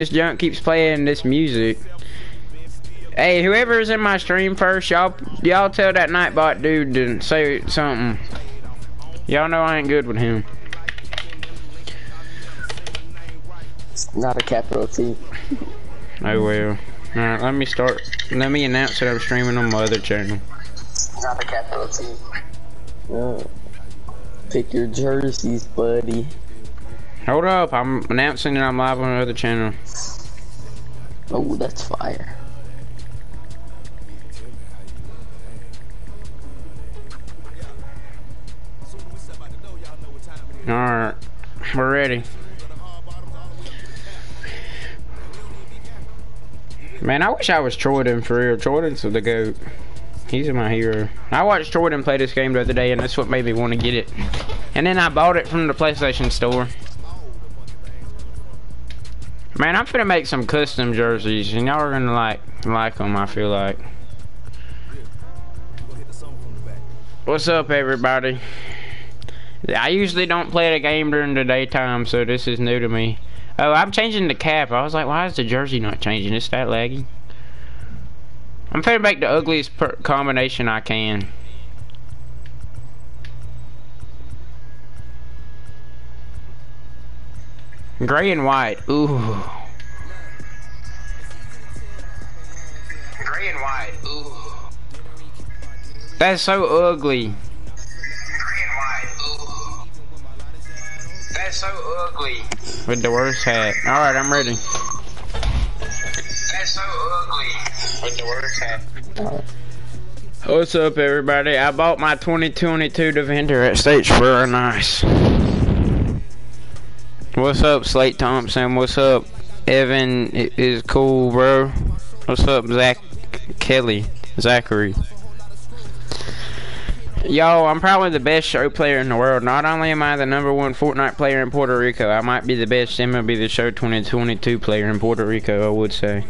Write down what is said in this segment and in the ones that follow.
This junk keeps playing this music. Hey, whoever's in my stream first, y'all y'all tell that Nightbot dude to say something. Y'all know I ain't good with him. It's not a capital T. Oh well. Alright, let me start. Let me announce that I'm streaming on my other channel. Not a capital T. Uh, pick your jerseys, buddy. Hold up, I'm announcing that I'm live on another channel. Oh, that's fire. Alright, we're ready. Man, I wish I was Jordan for real. Jordan's the GOAT. He's my hero. I watched Jordan play this game the other day, and that's what made me want to get it. And then I bought it from the PlayStation Store. Man, I'm finna make some custom jerseys, and y'all are gonna like like them. I feel like. What's up, everybody? I usually don't play the game during the daytime, so this is new to me. Oh, I'm changing the cap. I was like, why is the jersey not changing? It's that laggy. I'm to make the ugliest combination I can. Gray and white. Ooh. Gray and white. Ooh. That's so ugly. Gray and white. Ooh. That's so ugly. With the worst hat. Alright, I'm ready. That's so ugly. With the worst hat. What's up, everybody? I bought my 2022 Defender at State Fair. Nice. What's up, Slate Thompson? What's up, Evan? It is cool, bro. What's up, Zach Kelly? Zachary. Yo, I'm probably the best show player in the world. Not only am I the number one Fortnite player in Puerto Rico, I might be the best MLB The Show 2022 player in Puerto Rico, I would say.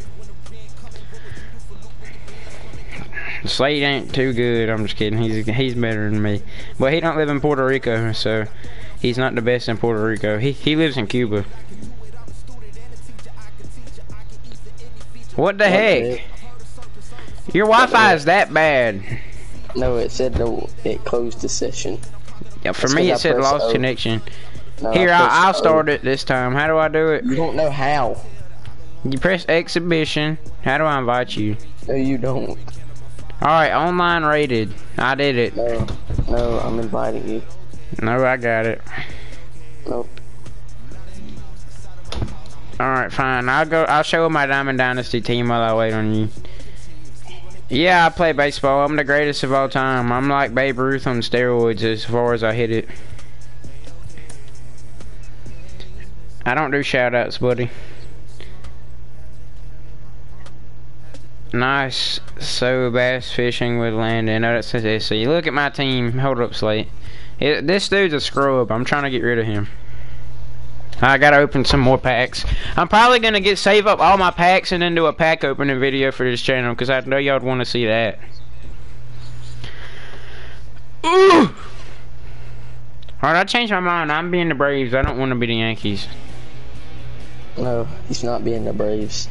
Slate ain't too good. I'm just kidding. He's he's better than me. But he don't live in Puerto Rico, so he's not the best in Puerto Rico. He he lives in Cuba. What the heck? Your Wi-Fi is that bad. No, it said no, it closed the session. Yeah, for me it said lost o. connection. No, Here, I'll, I'll start it this time. How do I do it? You don't know how. You press exhibition. How do I invite you? No, you don't. Alright, online rated. I did it. No, no, I'm inviting you. No, I got it. Nope. Alright, fine. I'll go I'll show my Diamond Dynasty team while I wait on you. Yeah, I play baseball. I'm the greatest of all time. I'm like Babe Ruth on steroids as far as I hit it. I don't do shoutouts, buddy. Nice. So bass fishing with Landon. No, that says SC. Look at my team. Hold up, Slate. It, this dude's a scrub. I'm trying to get rid of him. I gotta open some more packs. I'm probably gonna get save up all my packs and then do a pack opening video for this channel because I know y'all would want to see that. Ooh! Alright, I changed my mind. I'm being the Braves. I don't want to be the Yankees. No, he's not being the Braves.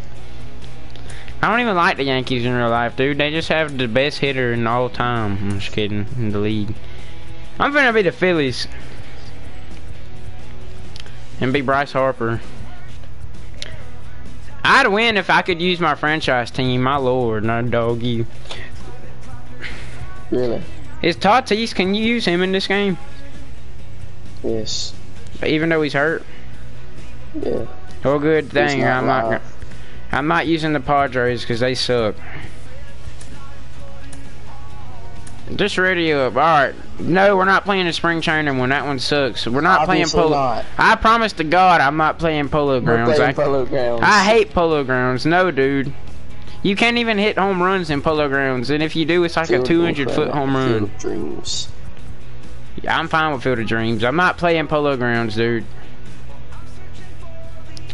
I don't even like the Yankees in real life, dude. They just have the best hitter in all time. I'm just kidding. In the league. I'm gonna be the Phillies. And be Bryce Harper. I'd win if I could use my franchise team. My lord, no doggy. Really? Is Tatis, can you use him in this game? Yes. Even though he's hurt? Yeah. Oh, good thing. I'm not. I'm not using the Padres because they suck. Just radio up. Alright. No, we're not playing the spring training one. That one sucks. We're not Obviously playing polo. Not. I promise to God I'm not playing polo grounds. Playing I, polo grounds. I hate polo grounds. No, dude. You can't even hit home runs in polo grounds. And if you do, it's like Field a 200 foot home run. Field of Dreams. Yeah, I'm fine with Field of Dreams. I'm not playing polo grounds, dude.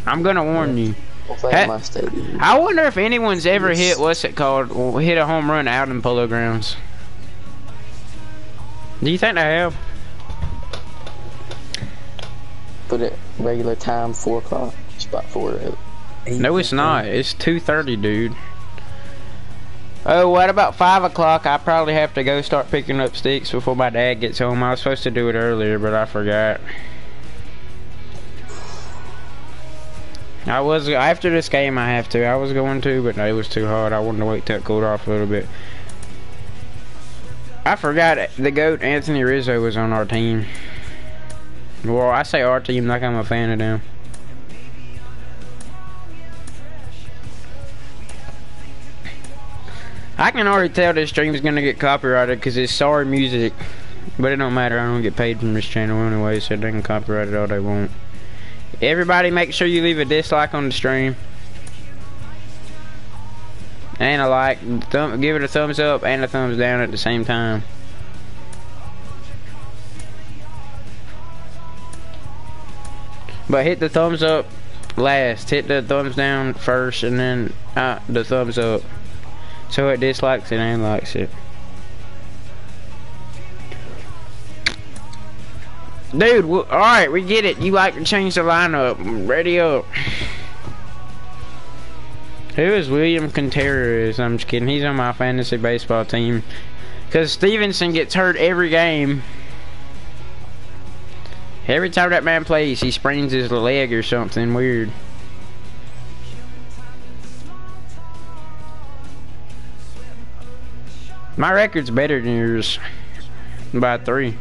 I'm gonna warn you. I wonder if anyone's ever hit what's it called? Hit a home run out in polo grounds. Do you think they have? Put it regular time, four o'clock. It's about four. No, it's not. It's 2.30, dude. Oh, what about 5 o'clock? I probably have to go start picking up sticks before my dad gets home. I was supposed to do it earlier, but I forgot. I was, after this game I have to. I was going to, but it was too hard. I wanted to wait till it cooled off a little bit. I forgot the GOAT Anthony Rizzo was on our team. Well, I say our team like I'm a fan of them. I can already tell this stream is gonna get copyrighted because it's sorry music. But it don't matter, I don't get paid from this channel anyway, so they can copyright it all they want. Everybody make sure you leave a dislike on the stream. And a like, thumb, give it a thumbs up and a thumbs down at the same time. But hit the thumbs up last. Hit the thumbs down first and then uh, the thumbs up. So it dislikes it and likes it. Dude, alright, we get it. You like to change the lineup. Ready up. Who is William Contreras? I'm just kidding. He's on my fantasy baseball team. Because Stevenson gets hurt every game. Every time that man plays, he sprains his leg or something weird. My record's better than yours by three.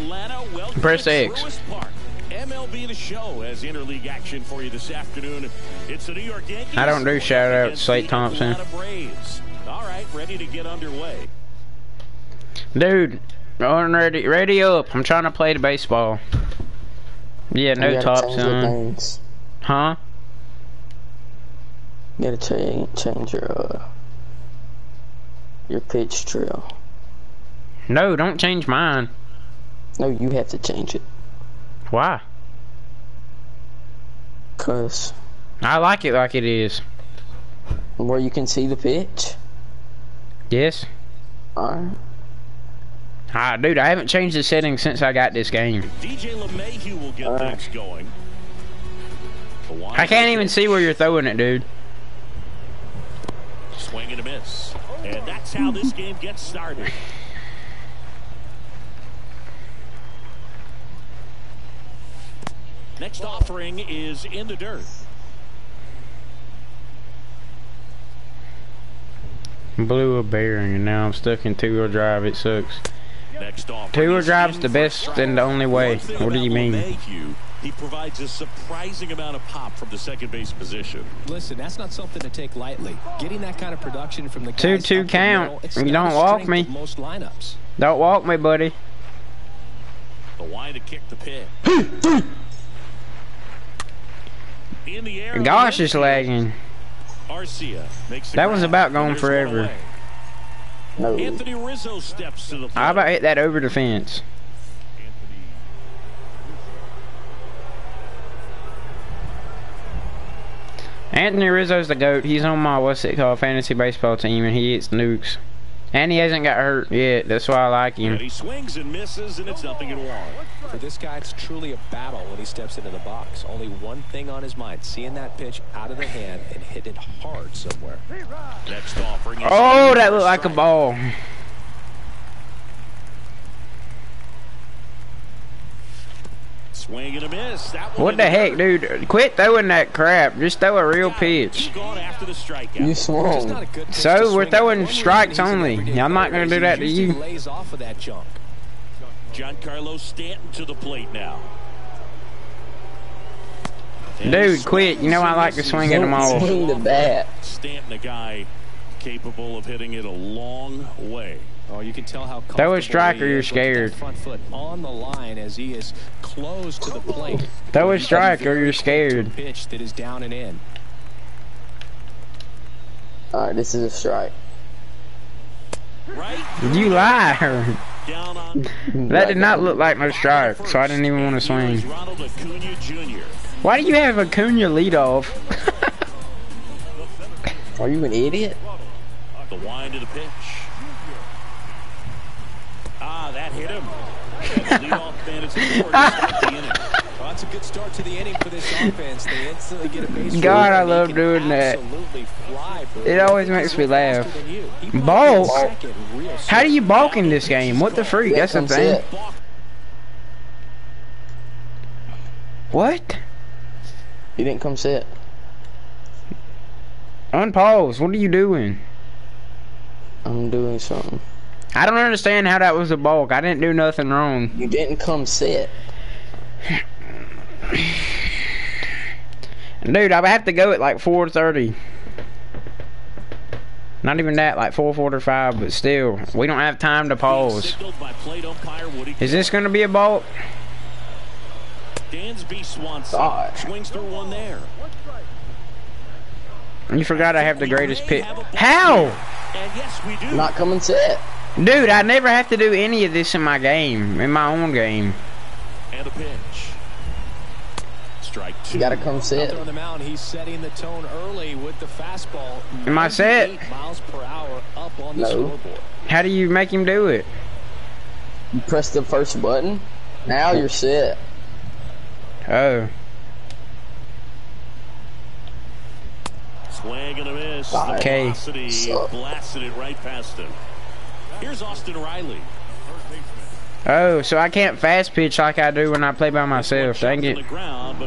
Atlanta. Press to X. Park. MLB The Show has interleague action for you this afternoon. It's the New York Yankees. I don't do shout outs, against Slate Thompson. All right, ready to get underway. Dude, on ready, ready up. I'm trying to play the baseball. Yeah, no gotta top change your son. things. Huh? You gotta change change your uh your pitch drill. No, don't change mine. No, you have to change it. Why? Cause I like it like it is. where you can see the pitch. Yes. Alright. Ah, dude, I haven't changed the settings since I got this game. DJ LeMahieu will get All right. things going. I can't even see where you're throwing it, dude. Swing and a miss. And that's how this game gets started. Next offering is in the dirt. Blew a bearing and now I'm stuck in two-wheel drive. It sucks. Next Two-wheel is drive's the best and the only way. What do you mean? He provides a surprising amount of pop from the second base position. Listen, that's not something to take lightly. Getting that kind of production from the guys Two- up two the count. middle, You don't walk me. Most lineups. Don't walk me, buddy. The wide to kick the pit. In the air. Gosh, it's lagging. Arcia makes the That was grab, about and going there's one forever. away. No. Anthony Rizzo steps to the plate. How about hit that over the fence? Anthony Rizzo's the GOAT. He's on my, what's it called, fantasy baseball team, and he hits nukes. And he hasn't got hurt yet. That's why I like And him. he swings and misses, and it's nothing at one. For this guy, it's truly a battle when he steps into the box. Only one thing on his mind, seeing that pitch out of the hand and hit it hard somewhere. Next offering is Oh, that for looked like a ball. Swing and a miss. That one What the heck, dirt. dude? Quit throwing that crap. Just throw a real pitch. After the strikeout. You Just not swung. a good pitch So, we're throwing One strikes only. everyday I'm not gonna do that to you. lays off of that junk. Giancarlo Stanton to the plate now. And Dude, quit. You know I like to swing at them all. Swing the bat. Stanton, a guy capable of hitting it a long way. Oh, you can tell how Throw a strike or you're is that scared. Front foot on the line as he is close to the plate. Throw a He's strike or you're quick to a scared. Pitch that is down and in. Alright, this is a strike. Right? You lie. That did not look like no strike, so I didn't even want to swing. Ronald Acuna Jr. Why do you have Acuna lead off? Are you an idiot? The wind of the pitch. Ah, that hit him. Leadoff man is the. Well, that's a good start to the inning for this offense. They instantly get a base God, I love doing that. fly, It always makes me laugh. faster than you. He might be Balk? How do you balk in this game? What the freak? That's the thing. it. What? You didn't come sit. Unpause. What are you doing? I'm doing something. I don't understand how that was a balk. I didn't do nothing wrong. You didn't come sit. Dude, I have to go at like 4.30. Not even that, like 4.45, but still. We don't have time to pause. Signaled by plate umpire Woody Is this going to be a balk? Dansby Swanson ah. God. swings through one there. You forgot I have the greatest pitch. How? Yes. Not come and sit. Dude, I never have to do any of this in my game, in my own game. And a pitch. Strike two. You gotta come Out sit. there on the mound, he's setting the tone early with the fastball. Am I set? miles per hour up on the No. scoreboard. How do you make him do it? You press the first button. Now you're set. Oh. Swing and a miss. Okay. velocity blasted it right past him. Here's Austin Riley. Oh, so I can't fast pitch like I do when I play by myself. Dang it. ground.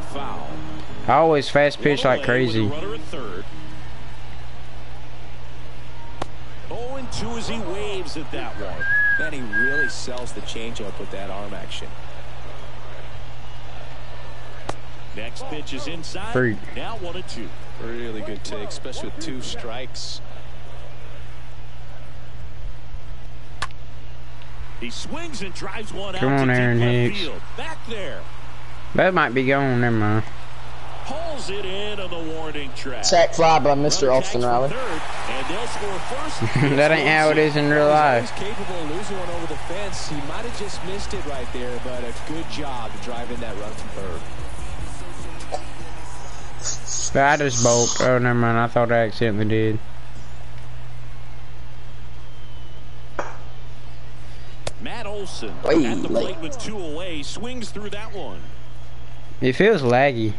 I always fast pitch like crazy. a runner at third. 0 and 2 as he waves at that one. Man, he really sells the changeup with that arm action. Next pitch is inside. Freak. Now 1 and 2. Really good take, especially with two strikes. He swings and drives one Come out on, to deep Aaron left Hicks. field. Back there. That might be going, never mind. Pulls it in on the warning track. Sac fly by Mr. Runner Austin Riley. third, and they'll score first. that ain't how it is in real life. capable of losing one over the fence. He might have just missed it right there, but a good job driving that run from third. I just bulked. Oh, never mind. I thought I accidentally did. Matt Olson Way at the plate with two away swings through that one. It feels laggy.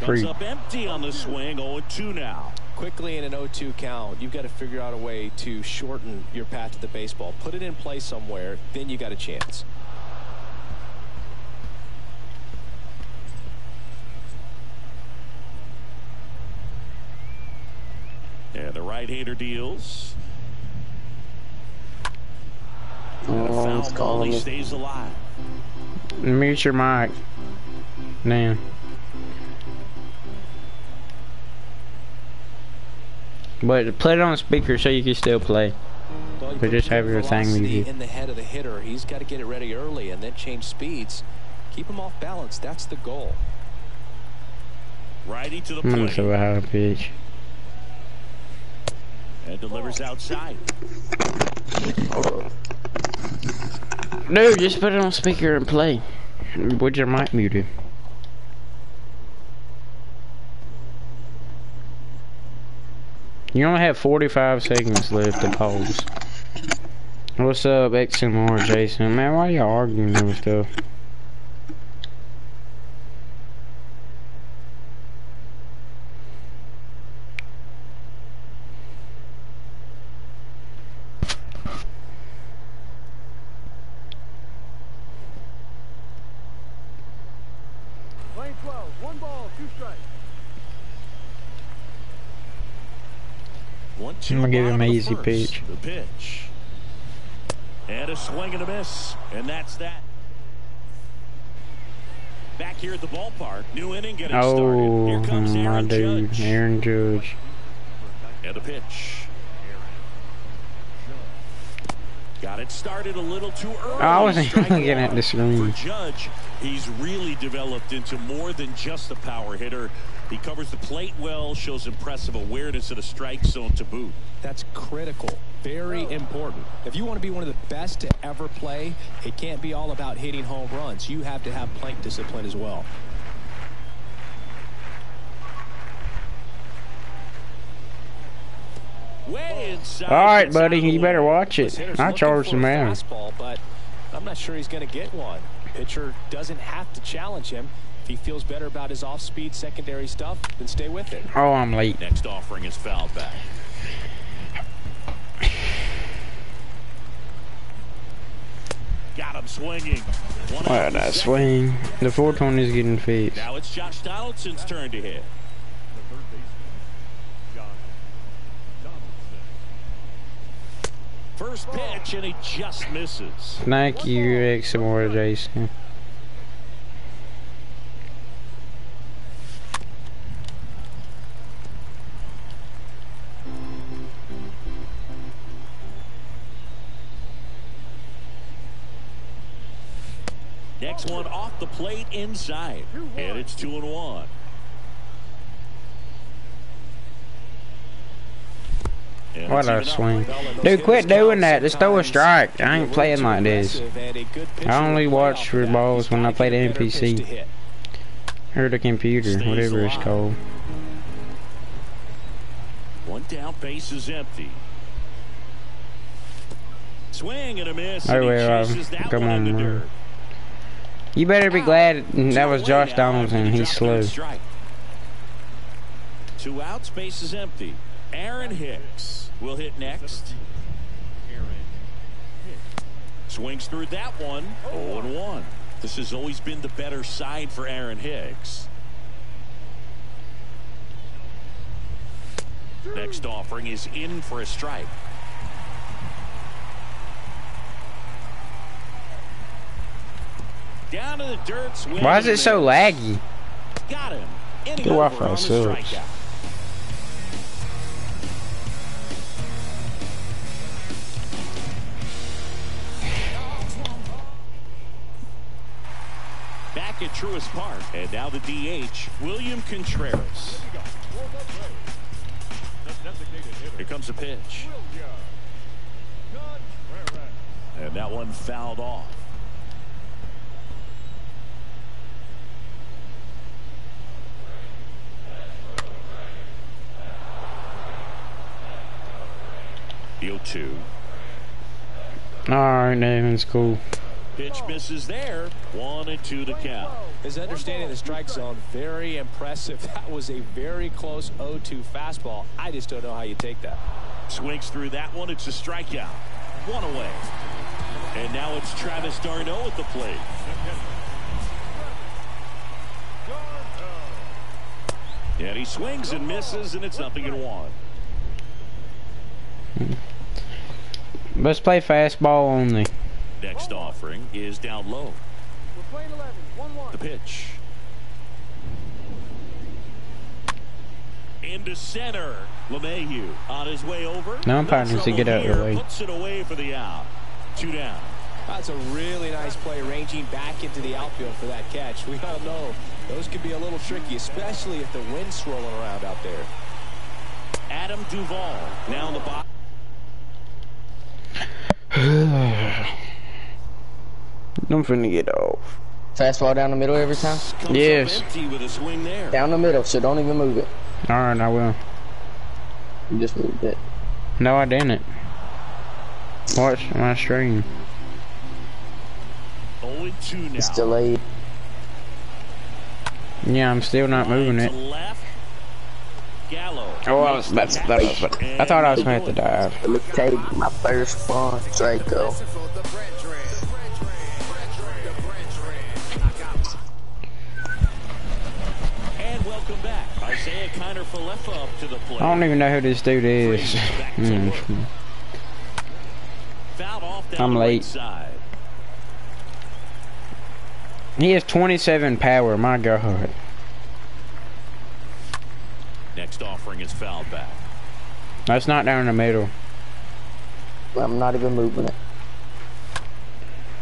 Comes up empty on the swing. 0-2 now. Quickly in an 0-2 count, you've got to figure out a way to shorten your path to the baseball. Put it in play somewhere, then you got a chance. And the right-hander deals. And Oh, foul it's ball. calling He me. stays alive. Mute your mic. Damn. But play it on speaker so you can still play. Well, But just have your thing with you. in the head of the hitter. He's got to get it ready early and then change speeds. Keep him off balance. That's the goal. Righty to the hmm, plate. I'm gonna plate. throw a high pitch. And delivers oh. outside. Dude, just put it on speaker and play. With your mic muted. You only have 45 seconds left to pause. What's up, XMR Jason? Man, why y'all arguing over stuff? Lane 12, one ball, two strikes. One, two, I'm gonna give him an easy first. pitch. The pitch. And a swing and a miss. And that's that. Back here at the ballpark. New inning getting started. Oh, Here comes my Aaron dude, Judge. Aaron Judge. And a pitch. Got it started a little too early. I wasn't Strike looking at the screen. For Judge, he's really developed into more than just a power hitter. He covers the plate well, shows impressive awareness of the strike zone to boot. That's critical. very oh. important. If you want to be one of the best to ever play, it can't be all about hitting home runs. You have to have plate discipline as well. Way inside. All right, buddy, out of the you better watch it. I looking charged for him out. fastball, but I'm not sure he's going to get one. Pitcher doesn't have to challenge him. If he feels better about his off-speed secondary stuff, then stay with it. Oh, I'm late. Next offering is fouled back. Got him swinging. One Wow, out that swing. The 420 is getting fixed. Now it's Josh Donaldson's turn to hit. First pitch, and he just misses. Thank you, X more Jason. The plate inside. And it's two and one. What a swing. Well, and those Dude, quit doing that. Just throw a strike. I ain't playing like this. aggressive, and a good pitcher I only watch off for balls when I play the NPC. Or the computer, whatever it's called. One down, base is empty. Swing and a miss. Oh, and he well, uh, come on, into man. dirt. You better be glad that was Josh Donaldson. He's slow. and a strike. Two outs, base is empty. Aaron Hicks will hit next. Swings through that one. 0-1. This has always been the better side for Aaron Hicks. Next offering is in for a strike. Down to the dirt. swing Why is it so laggy? Got him. Inning Your Wi-Fi on the sucks. Back at Truist Park, and now the DH, William Contreras. Here comes a pitch. And that one fouled off. The 0-2. Alright, Damon's cool. Pitch misses there. One and two to count. His understanding of the strike zone, very impressive. That was a very close 0-2 fastball. I just don't know how you take that. Swings through that one. It's a strikeout. One away. And now it's Travis d'Arnaud at the plate. And he swings and misses, and it's nothing in one. Let's play fastball only. Next offering is down low. We're playing 11. 1-1. The pitch. Into center. LeMahieu on his way over. Now umpire No needs to get out of the way. Puts it away for the out. Two down. That's a really nice play, ranging back into the outfield for that catch. We all know those can be a little tricky, especially if the wind's swirling around out there. Adam Duvall now in the box. I'm finna get off. Fastball down the middle every time. Comes Yes. with a swing there. Down the middle, so don't even move it. Alright, I will. You just moved it. No, I didn't. Watch my stream. 0 and 2 now. It's delayed. Yeah, I'm still not moving Line it. To left. Gallo. Oh, I was about that was, but I thought I was gonna have to dive. Let me take my first one, Draco. And welcome back. Isiah Kiner Falefa up to the plate. I don't even know who this dude is. Back to Mm. work. Fouled off down I'm late. He has 27 power, my god. Next offering is fouled back. That's not down in the middle. I'm not even moving it.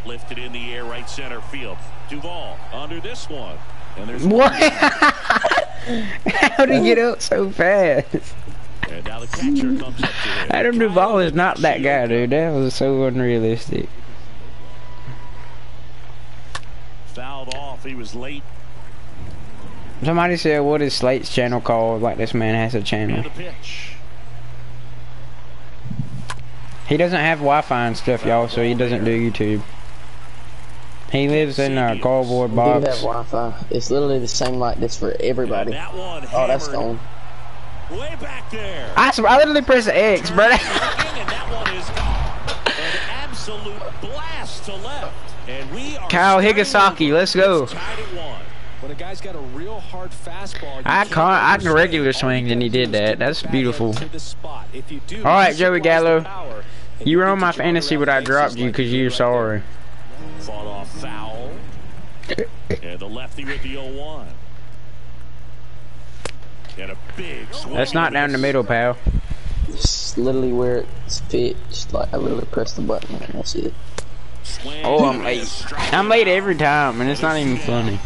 Lifted in the air, right center field. Duvall under this one. And there's What? How did he get up so fast? And now the catcher comes up to him. Adam Duvall is not that guy, dude. That was so unrealistic. Fouled off. He was late. Somebody said, what is Slate's channel called? Like this man has a channel. He doesn't have Wi-Fi and stuff, y'all, so he doesn't do YouTube. He lives in a cardboard We do have. Wi-Fi. It's literally the same like this for everybody. And that one Oh, that's hammered gone. Way back there. I, swear- I literally pressed X, bro. and that one is gone. An absolute blast to left. And we are Kyle starting Higashioka, let's go. It's tied at one. When a guy's got a real hard fastball, I can't can't- I can overswing. regular swing, you and he did that. That's beautiful. to the spot. If you do, All right, Joey Gallo. power, You were on my fantasy, around but I dropped you because you're right sorry. Fought off foul. and the lefty with the 0-1. And a big swing. That's not down the middle, pal. It's literally where it's pitched. Like I literally press the button and that's it. Oh, I'm late. I'm late every time, and it's not even funny.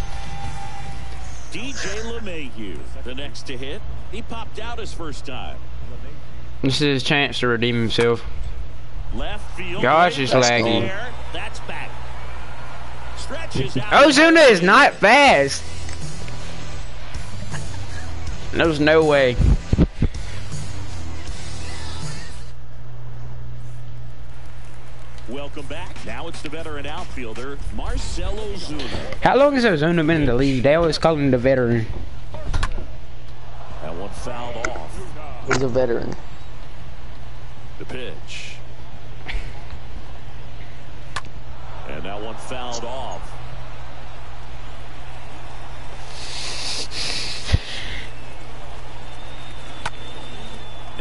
DJ LeMahieu, the next to hit. He popped out his first time. This is his chance to redeem himself. Left field. Gosh, it's laggy. there. That's back. Stretches out. Ozuna is not fast. There's no way. Welcome back. Now it's the veteran outfielder, Marcell Ozuna. How long has Ozuna been in the league? They always call him the veteran. That one fouled off. He's a veteran. The pitch. And that one fouled off.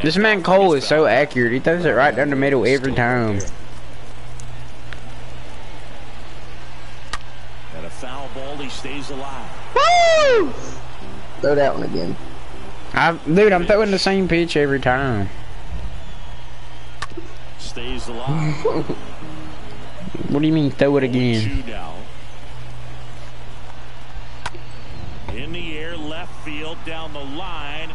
This man Cole is so accurate. He throws it right down the middle every time. And a foul ball, he stays alive. Woo! Throw that one again. I, dude, I'm throwing the same pitch every time. Stays alive. What do you mean throw it again? Two now. In the air, left field, down the line.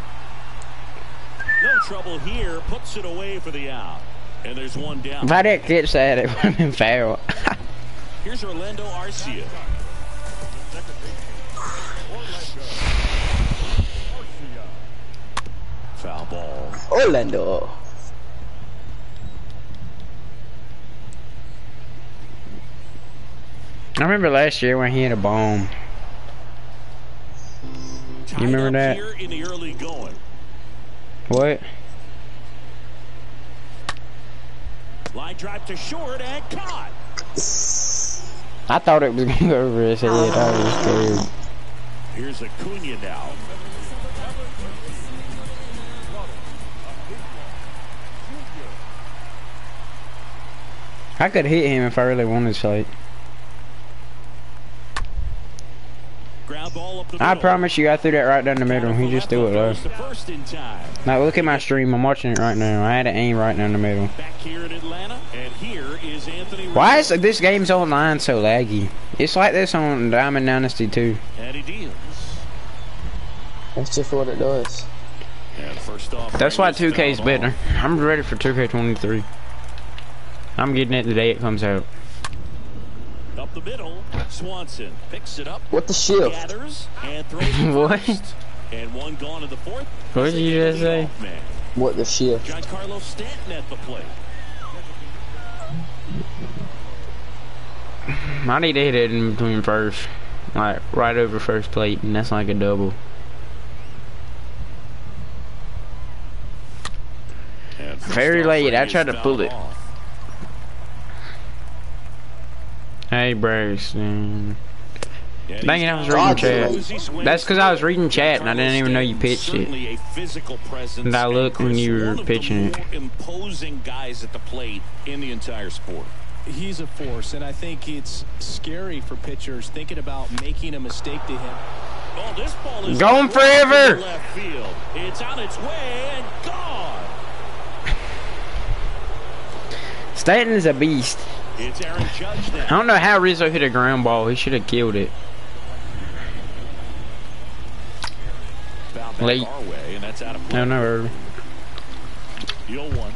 No trouble here. Puts it away for the out. And there's one down. If I didn't catch that, it would have been foul. Here's Orlando Arcia. Foul ball. Orlando. I remember last year when he had a bomb. You remember that? In the early going. What? Line drive to short and caught. I thought it was going to go over his head. I was scared. Here's Acuna now. I could hit him if I really wanted to. Like. Ground ball up the I promise you, I threw that right down the middle. He just threw it low. Goes to first in time. Now look at my stream. I'm watching it right now. I had to aim right down the middle. Back here in Atlanta, and here is Anthony. Why is this game's online so laggy? It's like this on Diamond Dynasty too. And he. That's just what it does. And first off, That's why 2K is better. I'm ready for 2K23. I'm getting it the day it comes out. Up the middle, Swanson picks it up, What the shift? gathers, and throws What? And one gone in the fourth. What did you just the say? man. What the shift? Giancarlo Stanton at the plate. I need to hit it in between first. Like, right over first plate, and that's like a double. Very late. I tried to pull it. off. Hey, Braxton. And Dang he's it, I was down. reading chat. Uzi swings That's 'cause I was reading chat and I didn't even know you pitched it. Stanton, certainly a physical presence. And I looked when you were one of pitching the it. imposing guys at the plate in the entire sport. He's a force, and I think it's scary for pitchers thinking about making a mistake to him. Oh, this ball is Going forever. Left field. It's on its way and gone. Stanton is a beast. It's Aaron Judge I don't know how Rizzo hit a ground ball. He should have killed it. Late. way, and that's out of play. No, no, early. Deal one.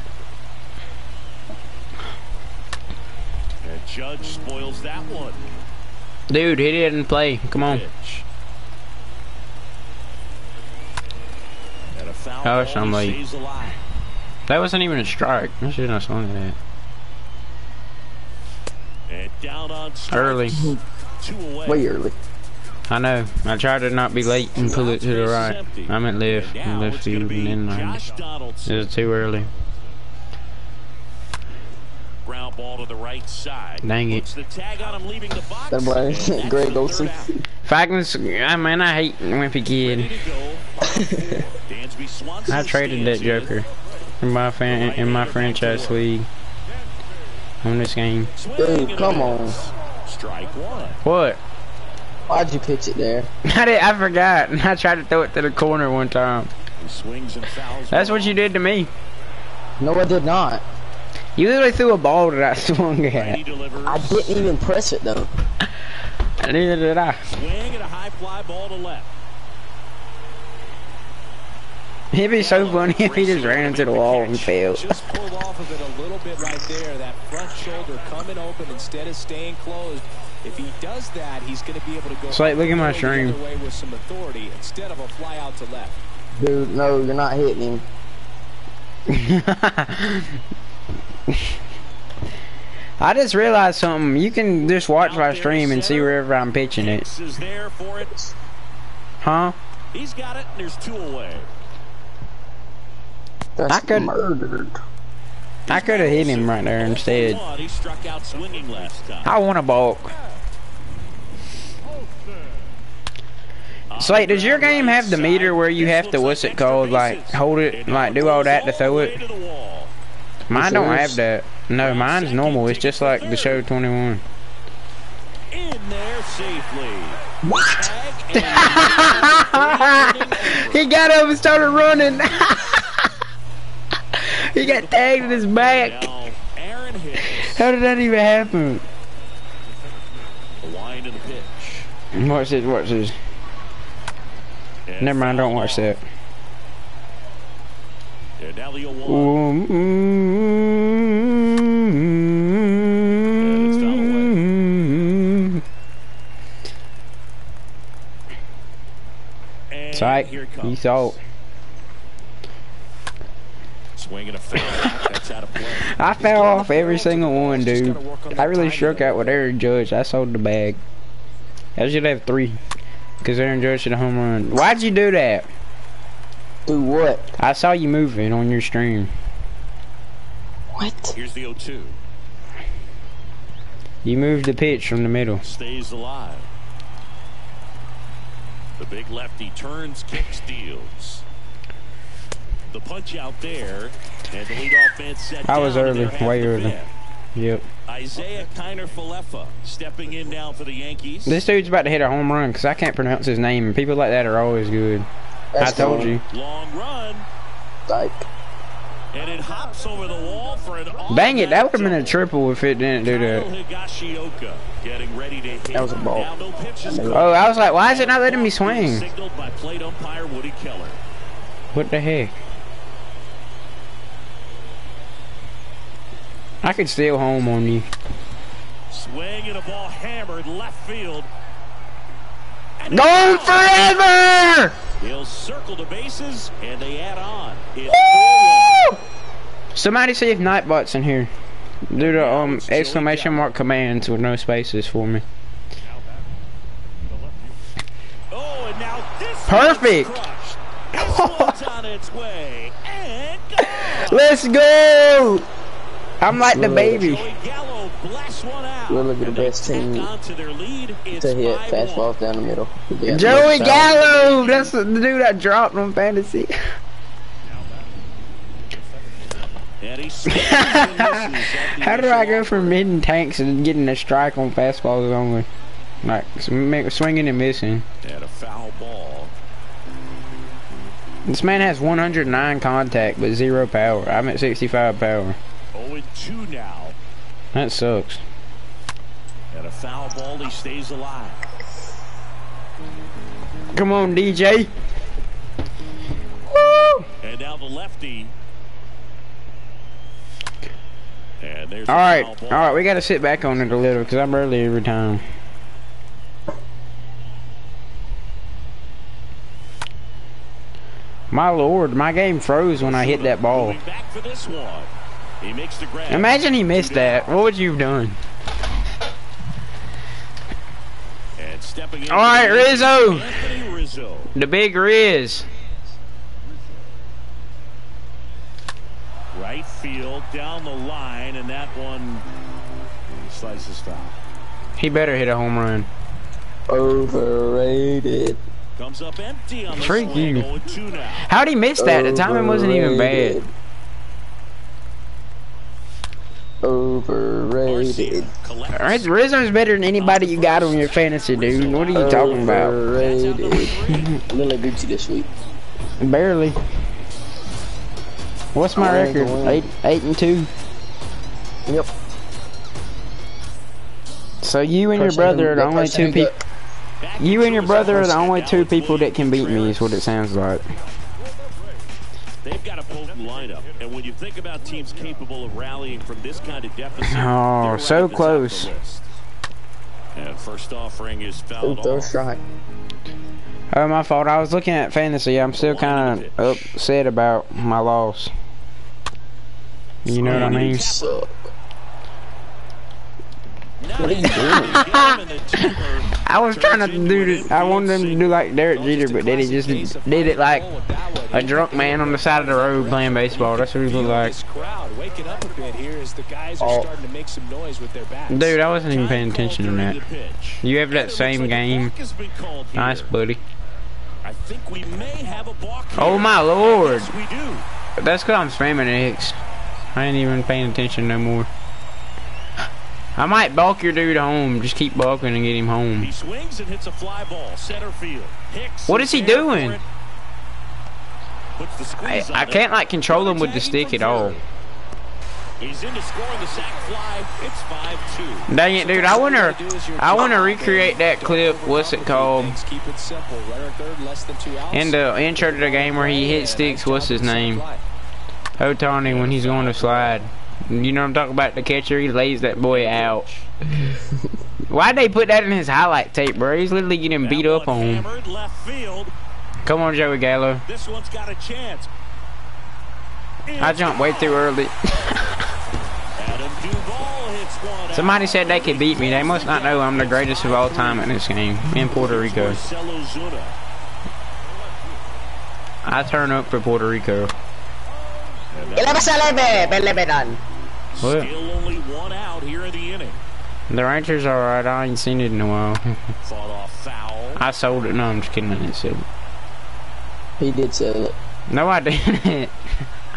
And Judge spoils that one. Dude, he didn't play. Come on. Pitch. And a foul Oh, I'm he late. That wasn't even a strike. I should have swung at And down on Early. Way early. I know. I tried to not be late and pull it to the right. I meant left, And now left it's gonna field, be and then line. Josh It too early. Ground ball to the right side. Dang it. The tag on him leaving the box. That boy, and Greg the Olsen. third I can, I mean, I hate Wimpy Ready Kid. to go. Bottom four. Dansby Swanson I traded that. Joker in my fan in my franchise league on this game. Dude, come on. Strike one. What? Why'd you pitch it there? I did. I forgot. I tried to throw it to the corner one time. Swings and fouls. That's what you did to me. No, I did not. You literally threw a ball that I swung at. I didn't even press it though. Neither did I. Swing and a high fly ball to left. It'd be so funny if he just ran into the wall and failed. Just pulled off of it a little bit right there. That front shoulder coming open instead of staying closed. If he does that, he's going to be able to go. It's like, look at my all the other stream. with some authority instead of a fly out to left. Dude, no, you're not hitting him. I just realized something. You can just watch my stream and see wherever I'm pitching it. There for it. Huh? He's got it. and There's two away. That's I could- murdered. I could have hit him right there instead. He struck out swinging last time. I want a balk. Slate, does your game have the meter where you have to, what's it called, like, hold it, like, do all that to throw it? Mine don't have that. No, mine's normal. It's just like the show 21. In there safely. What? he got up and started running. he got tagged in his back. How did that even happen? Of the pitch. Watch this, watch this. And Never mind, don't watch that. Mm, mm, and now the 0-1. it's foul And Sight, here it you comes. thought. Swinging a foul. That's out of play. I fell off every single one, dude. I really struck out with Aaron Judge. I sold the bag. I should have three. Because Aaron Judge should have home run. Why'd you do that? Do what? I saw you moving on your stream. What? Here's the 0-2. You moved the pitch from the middle. Stays alive. The big lefty turns, kicks, deals. The punch out there, and the leadoff man set I was down early, their half way early. Yep. Isiah Kiner Falefa stepping in now for the Yankees. This dude's about to hit a home run because I can't pronounce his name. People like that are always good. That's I told going. you. Long run, Like, and it hops over the wall for an Dang it, that would have been a triple if it didn't do that. Higashioka getting ready to hit. That was a ball. Now no pitches That was- Oh, I was like, why is it not letting me swing? Signaled by plate umpire Woody Keller. What the heck? I could steal home on you. Swing and a ball hammered left field. And Gone forever! He'll circle the bases and they add on. Somebody see if Nightbot's in here. Do the um exclamation mark commands with no spaces for me. Oh, and now this Perfect. This on its way and gone. Let's go! I'm like the baby. Joey Gallo blasts one out. We're looking and the best team onto their lead. It's to hit 5-1. fastballs down the middle. Yeah, Joey Gallo! That's the dude I dropped on fantasy. And he swings and misses at the How do I go from hitting tanks and getting a strike on fastballs only? Like swinging and missing. And a foul ball. This man has 109 contact but zero power. I'm at 65 power. 0 and 2 now. That sucks. And a foul ball. He stays alive. Come on, DJ. Woo! And now the lefty And there's All right, all right. We got to sit back on it a little because I'm early every time. My lord, my game froze when I hit that ball. Moving back for this one. He makes the grab. Imagine he missed that. What would you have done? And stepping in All right, for the- Rizzo. Anthony Rizzo. The big Riz. Right field down the line, and that one slices foul. He better hit a home run. Overrated. Comes up empty on the Freak you. Oh, How'd he miss that? The timing wasn't even bad. Overrated. Garcia collects. Riz- Rizzo's better than anybody you got on your fantasy, dude. What are you talking about? Overrated. Lily Gucci this week. Barely. What's my I record? Eight, eight and two. Yep. So you and your brother are the only two people. You and your brother are the only two people that can beat me. Is what it sounds like. They've got a potent lineup, and when you think about teams capable of rallying from this kind of deficit, Oh, they're right so at the top of the close. And first offering is Ooh, fouled throw off. strike. Oh, my fault. I was looking at fantasy. I'm still kind of upset about my loss. You know what I mean? Suck. Now What are you doing? got him in the timber. I was trying to do this. I wanted him to do like Derek Jeter, but then he just did it like a drunk man on the side of the road playing baseball. That's what he looked like. This crowd waking up a bit here as the guys are Oh. starting to make some noise with their bats. Dude, I wasn't even paying attention to that. You have that same game. balk has been called here. Nice, buddy. I think we may have a balk Oh my lord. Yes, we do. That's because I'm spamming X. I ain't even paying attention no more. I might bulk your dude home. Just keep bulking and get him home. He swings and hits a fly ball, center field. Hicks What is he doing? for it. Puts the I, I can't like control him with the stick at all. He's into scoring the sac fly. It's 5-2. Dang it, dude! I wanna, I wanna recreate that clip. What's it called? Keep it simple. Third, less than two outs. In the intro to the game where he Yeah, hit sticks. What's his with the center name? Ohtani when he's going to slide. You know what I'm talking about? The catcher, he lays that boy out. Why'd they put that in his highlight tape, bro? He's literally getting beat up on. Hammered left field. Come on, Joey Gallo. This one's got a chance. I jumped way too early. Adam hits one Somebody said they could beat me. They must not know I'm the greatest of all time in this game in Puerto Rico. I turn up for Puerto Rico. And ¿Qué le that pasa al Ebe? Pelepetan. What? Still only one out here in the inning. The Rangers are alright. I ain't seen it in a while. Fought off foul. I sold it. No, I'm just kidding. I didn't sell it. He did sell it. No, I didn't.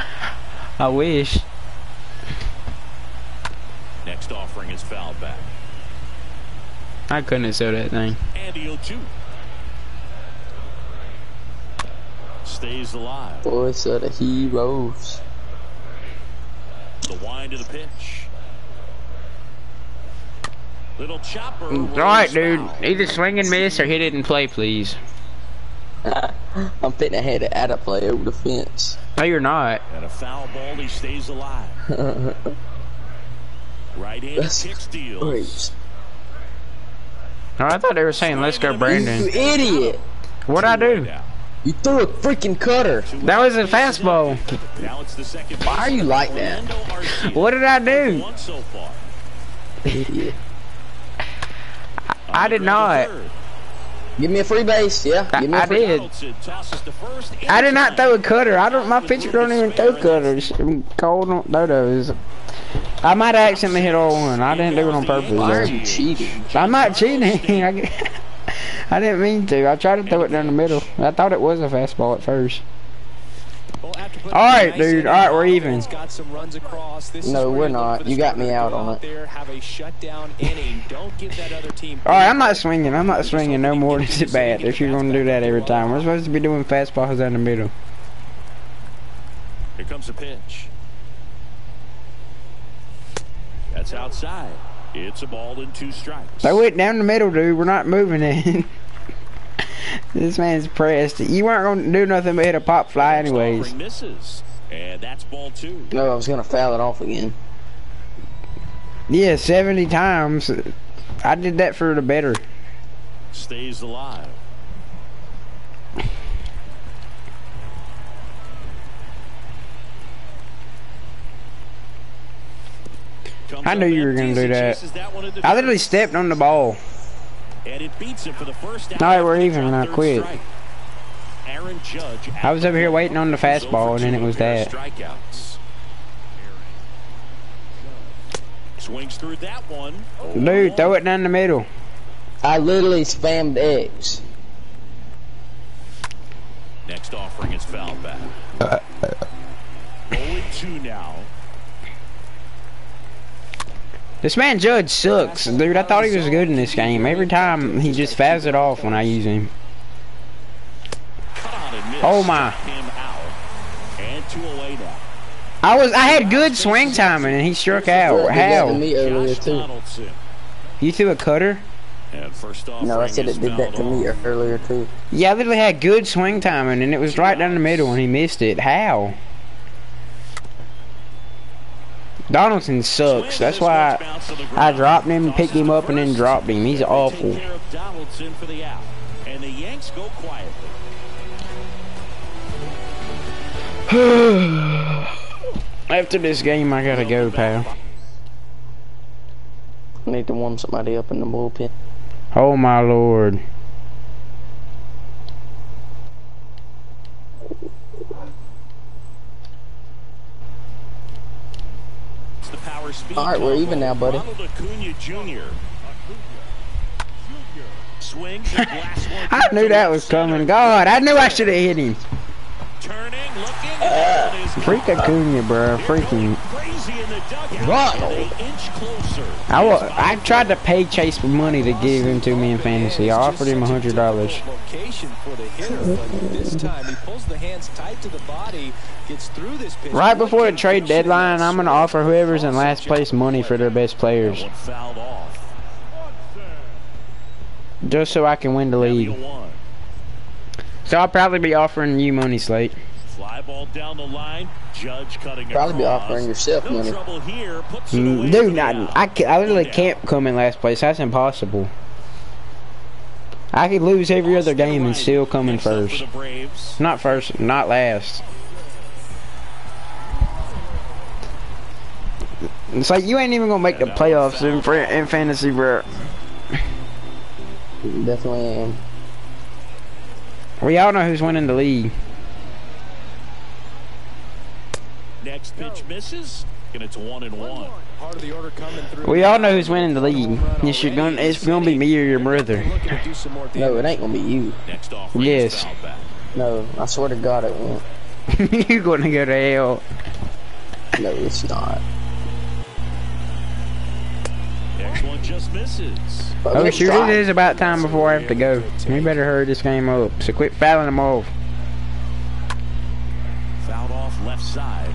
I wish. Next offering is fouled back. I couldn't sell that thing. Andy Oju. Stays alive. Voice of the heroes. The wind of the pitch. Little chopper. Mm, alright, dude. Either swing and miss or hit it and play, please. I'm fitting to head it at a play over the fence. No, you're not. And a foul ball, he stays alive. Right-handed That's kick steals. Great. Oh, I thought they were saying, let's go, Brandon. You Brandon. idiot! What'd I do? Now, You threw a freaking cutter. That was a fastball. now it's the second Why are you like that? What did I do? One so far. Idiot. I did not. Give me a free base, yeah. I- Give me a I free did. Donaldson tosses to first. I did not throw a cutter. I don't. My pitcher don't even throw cutters. I'm cold on throw those. I might accidentally hit all one. I didn't do it on purpose. Why are Though. you cheating? I'm not cheating. I, didn't mean to. I tried to throw it down the middle. I thought it was a fastball at first. Well, All right, nice dude. All right, we're even. got some runs across. This No, we're not. You got me out on it. There, have a shutdown inning. Don't give that other team. All right, I'm not swinging. I'm not swinging no more than at bat. If you're gonna do that every time, we're supposed to be doing fastballs down the middle. Here comes the pitch. That's outside. It's a ball and two strikes. Throw it down the middle, dude. We're not moving it. this man's pressed. You weren't gonna do nothing but hit a pop fly Next anyways. misses. And that's ball two. No, I was gonna foul it off again. Yeah, 70 times. I did that for the better. Stays alive. I knew you were gonna do that. that I literally stepped on the ball. And it beats him for the first. Alright, we're even, the and I quit. Aaron Judge I was over here waiting on the fastball, and then it was that. Strikeouts. Swings through that one. Dude, throw it down the middle. I literally spammed X. Next offering is foul back. Uh, uh, uh. 0-2 now. This man Judge sucks. Dude, I thought he was good in this game. Every time, he just fouls it off when I use him. Cut on and miss. Oh, my. Struck Him out. And two away now. I was, I had good swing timing, and he struck out. Did that to How? me earlier Josh too. You threw a cutter? And first off, No, I said it did that to me earlier too. Yeah, I literally had good swing timing, and it was right down the middle, and he missed it. How? Donaldson sucks. That's why I, I dropped him, picked him up, and then dropped him. He's awful. Taking care of Donaldson for the out. And the Yanks go quietly. After this game, I gotta go, pal. Need to warm somebody up in the bullpen. Oh my lord. It's the power speed All right, we're even now, buddy. Ronald Acuna Jr. Swings and one I knew that was coming. God, I knew I should have hit him. Looking, is Freak Acuna, bro. Freaking. crazy in the dugout. Ronald. And they inch closer. I, wa- I tried to pay Chase for money to give him to me in fantasy. I offered him a hundred dollars. For the hitter, but this time he pulls the hands tight to the body, gets through this. Right before the trade deadline, I'm gonna offer whoever's in last place money for their best players, One fouled off. just so I can win the league. So I'll probably be offering you money, Slate. Fly ball down the line. Judge cutting Probably be offering yourself no money. trouble here. Puts it Mm, away Dude, for the I, out. I, literally can't come in last place. That's impossible. I could lose every other game and still come in next up for first. Not first, not last. It's like you ain't even gonna make the playoffs in, in fantasy, bro. Definitely am. We all know who's winning the league. Next pitch misses, and it's one and one. Part of the order coming through. We all know who's winning the league. It's, your gonna, it's gonna be me or your brother. Looking to do some more No, it ain't gonna be you. Next off, Yes. No, I swear to God it won't. You're gonna go to hell. No, it's not. Next one just misses. Oh, let's sure it is about time before I have to go. We better hurry this game up. So quit fouling them off. Fouled off left side.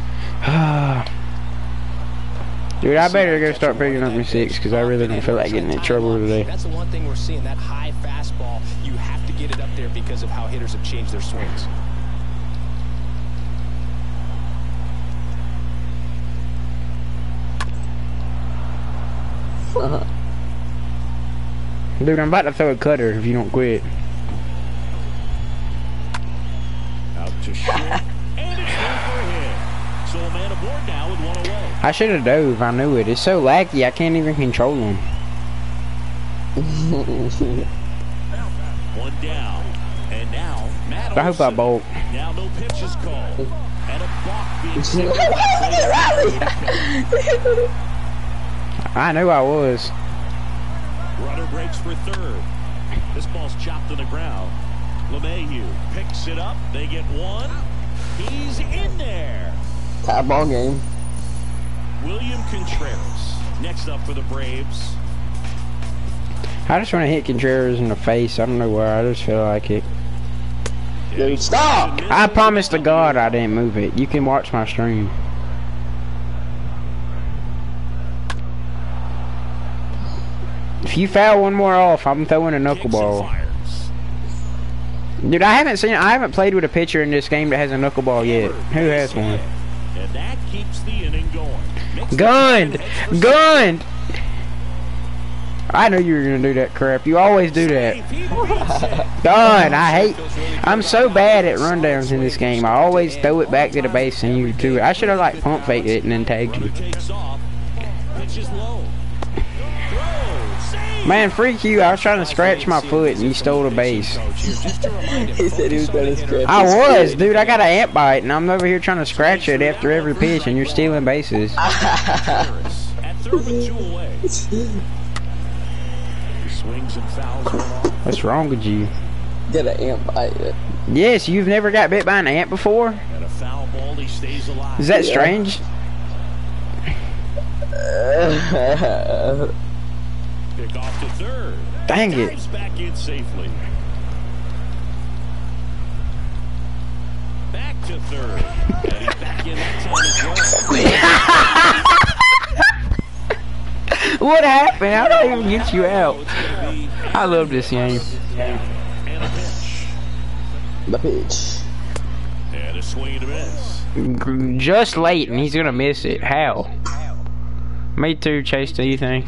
Dude, I better go start picking up my six because I really don't feel like getting in trouble today. That's the one thing we're seeing. That high fastball, you have to get it up there because of how hitters have changed their swings. Dude, I'm about to throw a cutter if you don't quit. Out to short. I should have dove. I knew it. It's so laggy. I can't even control him. One down. And now, Matt I hope I Olson. bolt. Now no pitch is called. And a balk being sent. I knew I was. Runner breaks for third. This ball's chopped to the ground. LeMahieu picks it up. They get one. He's in there. Tie ball game. William Contreras next up for the Braves. I just want to hit Contreras in the face. I don't know why. I just feel like it. Dude, stop! I promise to God I didn't move it. You can watch my stream. If you foul one more off, I'm throwing a knuckleball. Dude, I haven't seen. I haven't played with a pitcher in this game that has a knuckleball yet. Who has one? And that keeps the inning going. Gunned, Braves head for gunned. I knew you were gonna do that crap. You always do that. If he beats it, God, I hate. I'm so bad at rundowns in this game. I always throw it back to the base and you do it. I should have like pump faked it and then tagged you. Man, freak you! I was trying to scratch my foot and you stole the base. Just to remind him, He said he was gonna scratch I was, dude. I got an ant bite and I'm over here trying to scratch it after every pitch and you're stealing bases. At third with two away. He swings and fouls. What's wrong with you? Get an ant bite. Yes, you've never got bit by an ant before? And a foul ball. He stays alive. Is that Yeah. strange? Pick off to third. Dang it. Dives back in safely. Back to third. And he's back in that time as well. What happened? How did I even get you out? It's gonna be I love this game. and a pitch. the pitch. And a swing and a miss. Just late and he's gonna miss it. How? Me too, Chase. Do you think?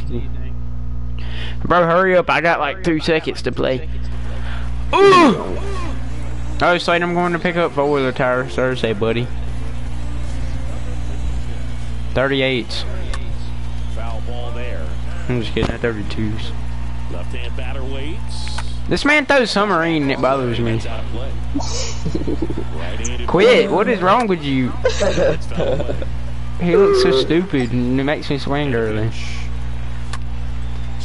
Bro, hurry up. I got like two seconds to play. Ooh! Oh, Slade, I'm going to pick up four-wheeler tires Thursday, buddy. 38s. Foul ball there. I'm just kidding. They're 32s. Left hand batter waits. This man throws submarine and it bothers me. It's out of play. Right-handed Quit. What is wrong with you? It's foul away. He looks so stupid and it makes me swing early.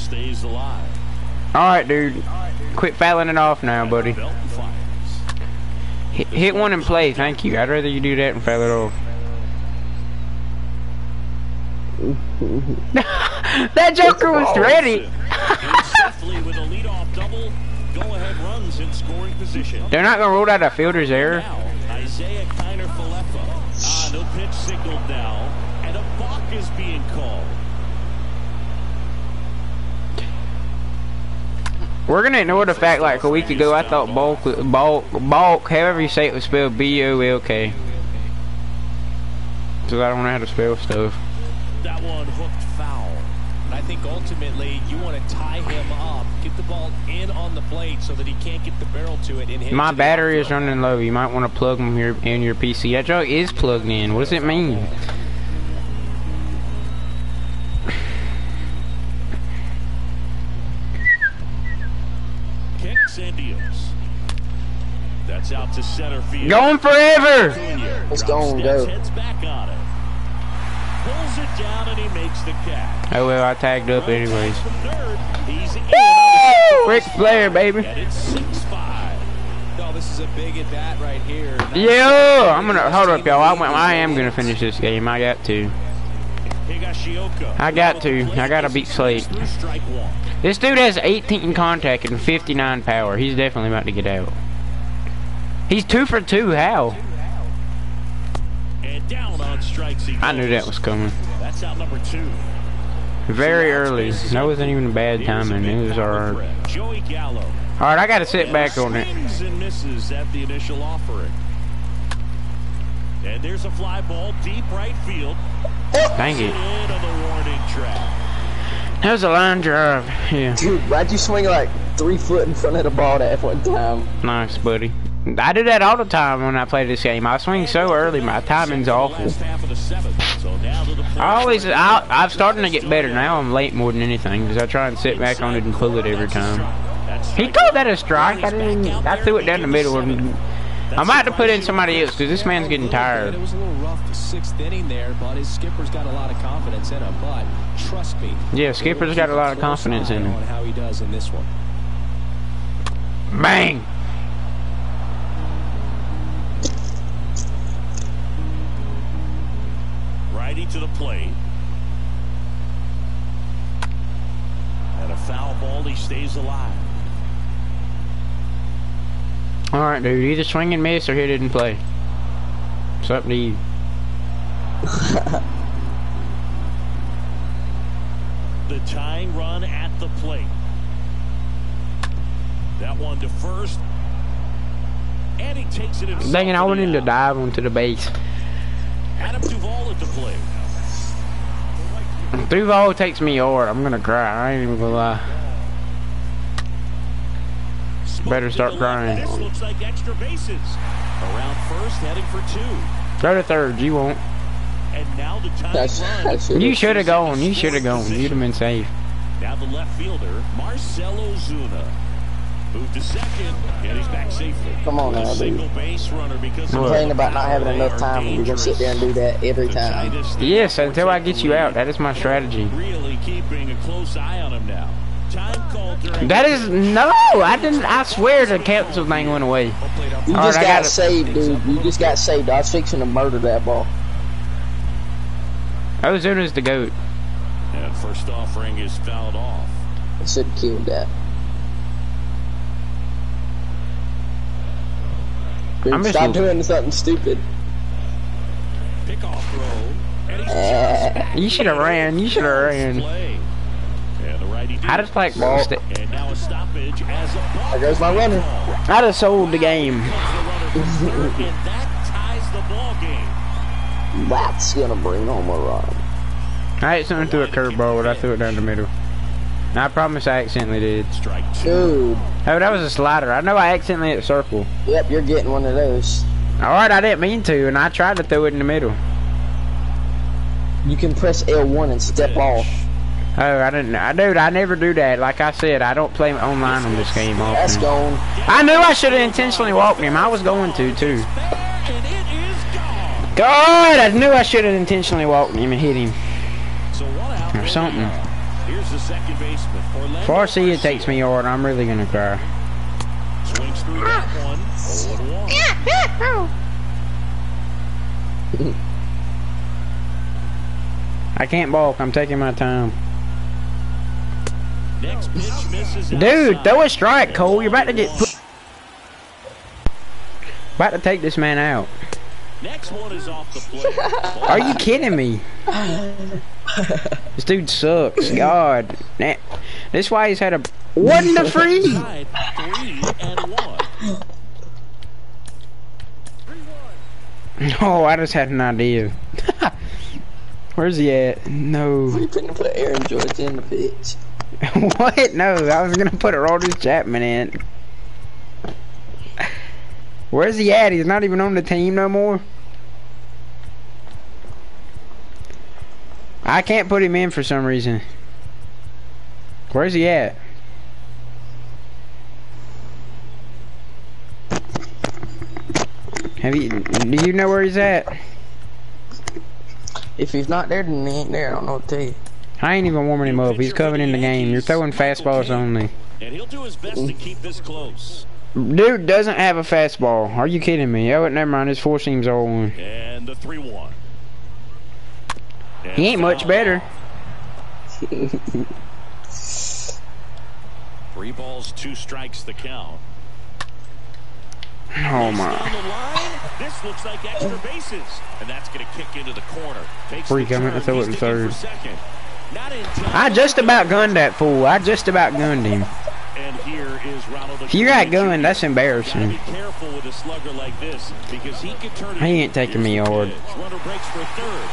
Stays alive. Alright, dude. Quit fouling it off now, buddy. Hit, hit one and play, thank you. I'd rather you do that and foul it off. that Joker was ready. He's safely with a leadoff double. Go-ahead runs in scoring position. They're not gonna rule out a fielder's error. Isiah Kiner Falefa. Ah, no pitch signaled now. And a balk is being called. We're gonna ignore the fact like a week ago I thought bulk, bulk, bulk, however you say it was spelled B-O-L-K. Cause I don't know how to spell stuff. That one hooked foul. And I think ultimately you want to tie him up, get the ball in on the plate so that he can't get the barrel to it and hit My battery is running low. You might want to plug them here in your PC. That jug is plugged in. What does it mean? Kicks and. That's out to center field. Going forever. Acuna Let's go and go. Heads back on it. Pulls it down and he makes the catch. Oh well, I tagged up anyways. From third, he's in on the Ric Flair, baby. And it's 6-5. No, this is a big at bat right here. Yeah, I'm gonna hold up, y'all. I, went- I am gonna finish this game. I got to. I got to. I gotta beat Slade. This dude has 18 contact and 59 power. He's definitely about to get out. He's two for two. How? I knew that was coming. Very early. That wasn't even a bad timing. It was power alright. I gotta sit back on it. And there's a fly ball deep right field. Oh. Dang it. In on the warning track. That was a line drive. Yeah. Dude, why'd you swing like three foot in front of the ball at one time? Nice, buddy. I do that all the time when I play this game. I swing so early, my timing's awful. Last half of the seventh. So now to the plate. I always, I, I'm starting to get better now. I'm late more than anything because I try and sit back on it and pull it every time. He called that a strike. I didn't. I threw it down the middle. And I'm about to put in somebody else because this man's getting It tired. was a little rough the sixth inning there, but his skipper's got a lot of confidence in him. But trust me, Yeah, Skipper's got a lot of confidence in him. On how he does in this one. Bang! Righty to the plate. And a foul ball. He stays alive. All right, dude. Either swing and miss or hit it and play. It's up to you. The tying run at the plate. That one to first. And he takes it himself. Dang it! I the wanted to dive onto the base. Adam Duvall at the plate. Duvall takes me hard. I'm gonna cry. I ain't even gonna lie. Better start To crying. This looks like extra bases. Around first, heading for two. Go to third. You won't. And now the tying That's, that's You should have gone. You should have gone. You'd have been safe. Now the left fielder, Marcell Ozuna. Moved to second, and he's back safely. Come on With a now, dude. single base runner because of Complain the about not having enough they are time. You're gonna sit there and do that every time. Yes, until I get you out. That is my strategy. Really keeping a close eye on him now. Time called during That is no. I didn't. I swear the cancel thing went away. You All just right, got got saved, dude. You just got saved. I was fixing to murder that ball. Ozuna's the goat. And first offering is fouled off. I should have killed that. Dude, I'm stop looking- doing something stupid. Pickoff throw. And he's Eh. just back. You should have ran. You should have ran. Play. And the righty I just like. Ball. st- And now a stoppage as a ball. There goes my runner. I just sold the game. Comes the runner from third, and that ties the ball game. That's gonna bring home a run. I hit something through a curveball, but I threw it down the middle. I promise I accidentally did. Strike two. Oh, that was a slider. I know I accidentally hit a circle. Yep, you're getting one of those. Alright, I didn't mean to, and I tried to throw it in the middle. You can press L1 and step off. Oh, I didn't know. Dude, I never do that. Like I said, I don't play online on this game That's often. gone. I knew I should have intentionally walked him. I was going to, too. Back, and it is gone. God, I knew I should have intentionally walked him and hit him. So one out. Or something. Here's the second baseman. I see it takes me hard, I'm really gonna cry. Swings through that one. 0 1. I can't balk. I'm taking my time. Next pitch misses Dude, outside. throw a strike, Cole. You're about to get put. About to take this man out. Next one is off the plate. Are you kidding me? This dude sucks. God. Nah. This why he's had a. What in the free? Tied three and one. Oh, I just had an idea. Where's he at? No. You couldn't put Aaron George in the pitch. what? No, I was gonna put Aroldis Chapman in. Where's he at? He's not even on the team no more. I can't put him in for some reason. Where's he at? Have you? Do you know where he's at? If he's not there, then he ain't there. I don't know what to tell you. I ain't even warming him up. He's coming in the game. You're throwing fastballs only. And he'll do his best to keep this close. Dude doesn't have a fastball. Are you kidding me? Oh, never mind. His four seams all one. And the 3 1. He ain't much better. Three balls, two strikes the count. Oh my. This looks like extra bases. And that's going to kick into the corner. Takes I meant to throw it in third. second. Not in time. I just about gunned that fool. I just about gunned him. And here is If you got gunned, that's embarrassing. be with a like this he can turn. He ain't taking me hard. pitch. Runner breaks for third.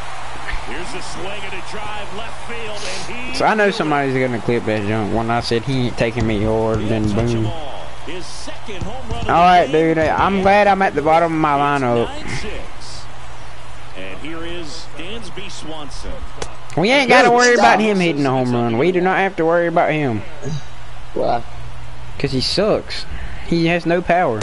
Here's a swing and a drive left field. So I know somebody's gonna clip that junk when I said he ain't taking me hard. Then boom. all. His second home run of the All right, dude. I'm glad I'm at the bottom of my lineup. 9-6. And here is Dansby Swanson. We ain't got to worry stop. about him hitting a home run. We do not have to worry about him Why? because he sucks. He has no power.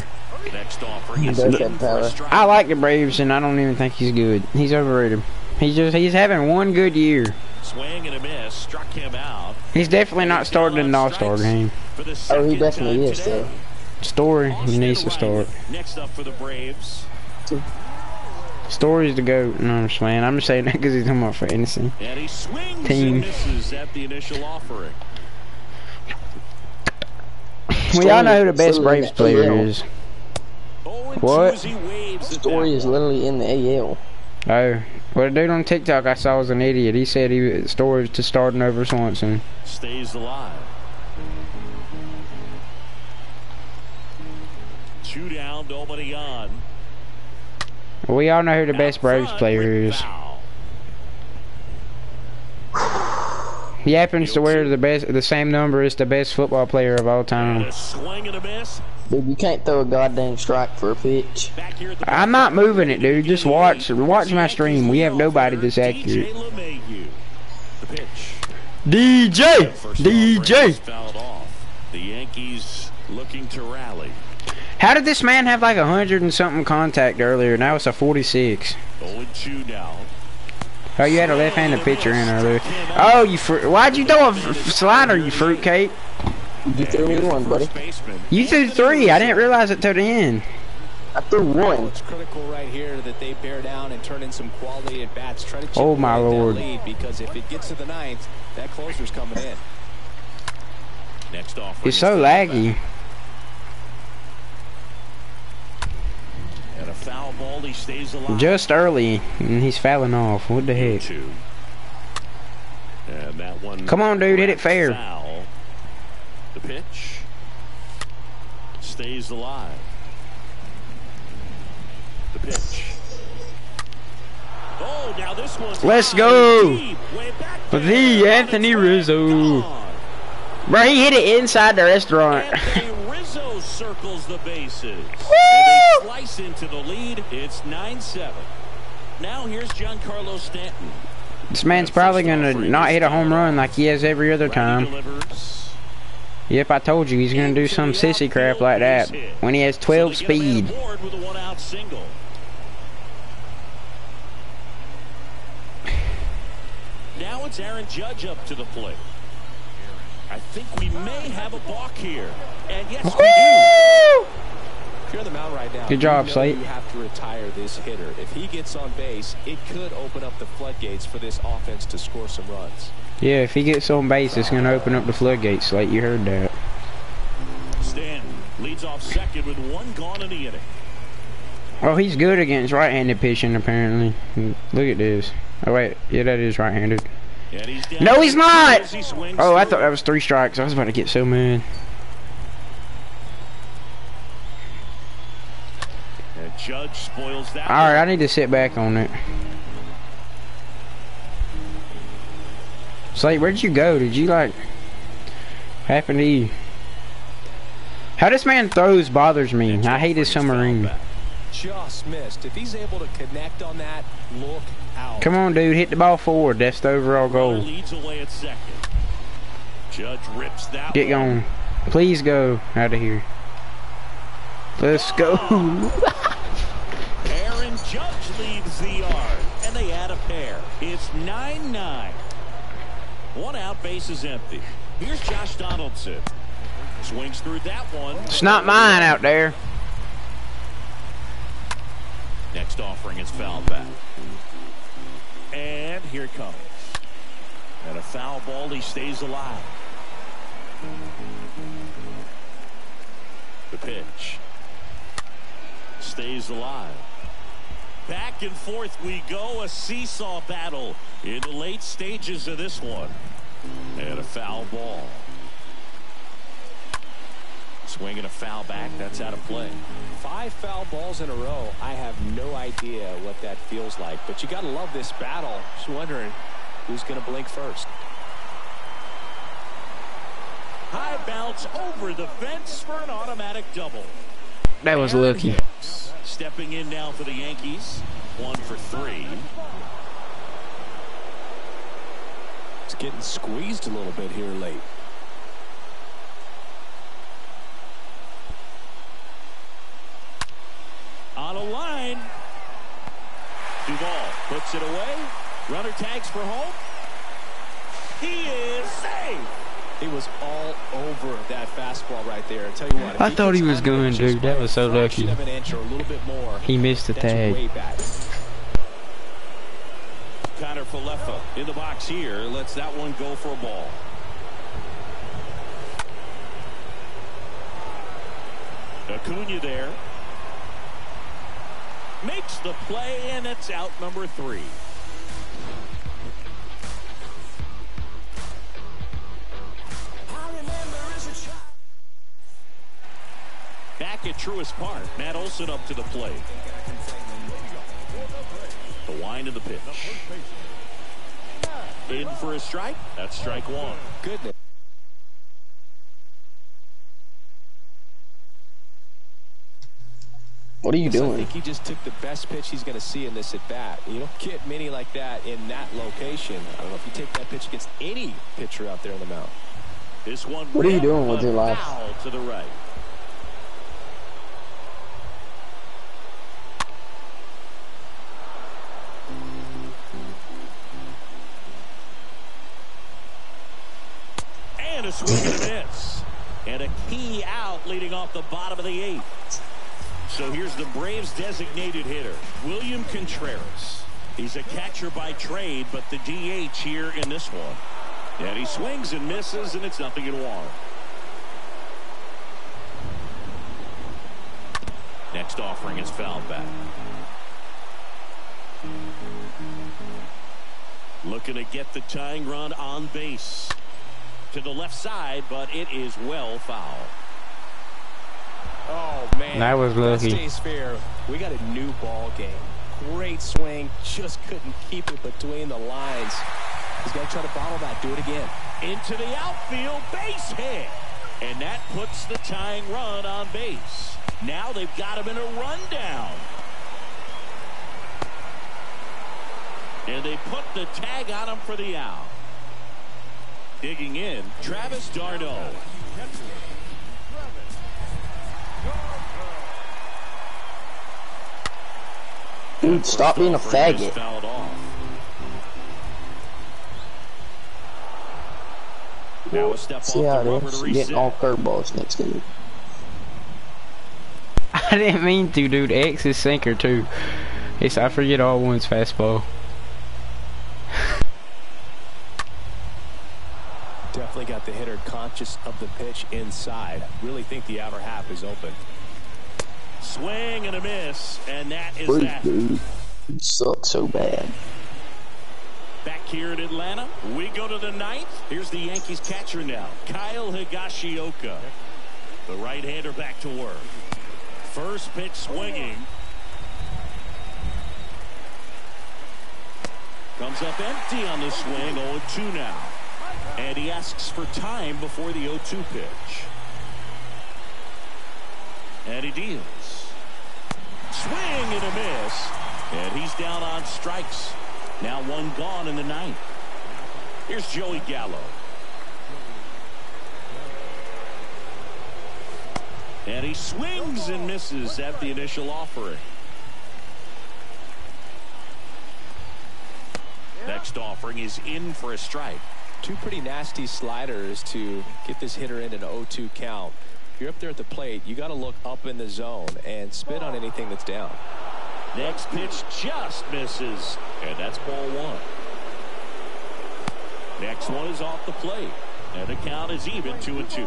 He does in have power. I like the Braves, and I don't even think he's good. He's overrated. He's just he's having one good year. Swing and a miss, struck him out. He's definitely not starting in the All Star game. Oh, he definitely is, though. Story, he needs to start. Next up for the Braves. Story's the goat. No, I'm just playing. I'm just saying that because he's talking about fantasy. And he swings Team. and misses at the initial offering. We all know who the best Braves player is. Oh, What? Susie waves Story that is one. literally in the AL. Oh, well, the dude on TikTok I saw was an idiot. He said he Story to starting over Swanson. Stays alive. Two down, nobody on. We all know who the best Braves player is. Foul. He happens to wear the best, the same number as the best football player of all time. a swing and a miss. Dude, you can't throw a goddamn strike for a pitch. Back here at the I'm not moving it, dude. Just watch, watch my stream. We have nobody this accurate. DJ The pitch. DJ, First ball is DJ. The Yankees looking to rally. How did this man have like a hundred and something contact earlier? Now it's a 46. 0-2 now. Oh, you had a left-handed pitcher in earlier. Oh, you fr why'd you throw a f- slider, you fruitcake? You threw me one, buddy. You threw three. I didn't realize it till the end. I threw one. It's critical right here that they bear down and turn in some quality at bats. Try to Oh, my away at that lord. lead because if it gets to the ninth, that closer's coming in. Next off. It's so laggy. And a foul ball. He stays alive. Just early, and he's fouling off. What the heck? And that one. Come on, dude, hit it fair. Foul. The pitch stays alive. The pitch. Oh, now this one's Let's high go. and deep, way back For the Anthony Rizzo. gone. Bro, he hit it inside the restaurant. Rizzo circles the bases. Woo! slice into the lead. It's 9-7. Now here's Giancarlo Stanton. This man's probably gonna not hit a home run like he has every other time. Yep, I told you he's gonna do some sissy crap like that when he has 12 So they get a man speed. aboard with a one-out single. Now it's Aaron Judge up to the plate. I think we may have a balk here. And yes, we do. Woo! If you're the mound right now, Good job, you know Slate. You have to retire this hitter. If he gets on base, it could open up the floodgates for this offense to score some runs. Yeah, if he gets on base, it's gonna open up the floodgates. Like you heard that. Stan leads off second with one gone in the inning. Oh, he's good against right-handed pitching apparently. Look at this. Oh wait, yeah, that is right-handed. And he's down No, he's not! as he swings Oh, I thought that was three strikes. I was about to get so mad. And Judge spoils that. All right, I need to sit back on it. Slate, where'd you go? Did you like happen to you? How this man throws bothers me. I hate his submarine. Just missed. If he's able to connect on that, look out. Come on, dude, hit the ball forward. That's the overall goal. leads away at second. Judge rips that Get going. Please go out of here. Let's go. Aaron Judge leaves the yard, and they add a pair. It's 9-9. One out, base is empty. Here's Josh Donaldson. Swings through that one. It's not mine out there. Next offering is fouled back. And here it comes. And a foul ball, he stays alive. The pitch. Stays alive. Back and forth we go, a seesaw battle in the late stages of this one. And a foul ball. Swinging a foul back, that's out of play. Five foul balls in a row. I have no idea what that feels like, but you got to love this battle. Just wondering who's going to blink first. High bounce over the fence for an automatic double. That was lucky. Stepping in now for the Yankees. One for three. It's getting squeezed a little bit here late. On a line. Duvall puts it away. Runner tags for home. He is safe. He was all over that fastball right there. I tell you what. I thought he was going, dude. That was so lucky. Of an inch or a little bit more. He missed the tag. way back. Kiner Falefa in the box here. Lets that one go for a ball. Acuna there. Makes the play, and it's out number three. Back at Truist Park, Matt Olson up to the plate. The wind of the pitch. In for a strike. That's strike one. Goodness. What are you doing? I think he just took the best pitch he's going to see in this at bat. You don't get many like that in that location. I don't know if you take that pitch against any pitcher out there on the mound. This one. What are you doing with your life? To the right. And a swing and a miss. And a key out leading off the bottom of the eighth. So here's the Braves designated hitter, William Contreras. He's a catcher by trade, but the DH here in this one. And he swings and misses, and it's nothing in one. Next offering is fouled back. Looking to get the tying run on base. To the left side, but it is well foul. Oh, man. That was lucky. fair. We got a new ball game. Great swing. Just couldn't keep it between the lines. He's got to try to bottle that. Do it again. Into the outfield, base hit. And that puts the tying run on base. Now they've got him in a rundown. And they put the tag on him for the out. Digging in, Travis d'Arnaud. Dude, stop being a faggot. fouled off. Now a step See how off it the rubber to. Getting all curveballs next game. I didn't mean to, dude. X is sinker too. It's I forget all one's fastball. Definitely got the hitter conscious of the pitch inside. Really think the outer half is open. Swing and a miss, and that is Please, that. dude. You suck so bad. Back here in Atlanta, we go to the ninth. Here's the Yankees catcher now, Kyle Higashioka. The right-hander back to work. First pitch swinging. Comes up empty on the swing, 0-2 now. And he asks for time before the 0-2 pitch. And he deals. Swing and a miss. And he's down on strikes. Now one gone in the ninth. Here's Joey Gallo. And he swings and misses at the initial offering. Next offering is in for a strike. Two pretty nasty sliders to get this hitter in an 0-2 count. You're up there at the plate, you got to look up in the zone and spit on anything that's down. Next pitch just misses. And that's ball one. Next one is off the plate. And the count is even two and two.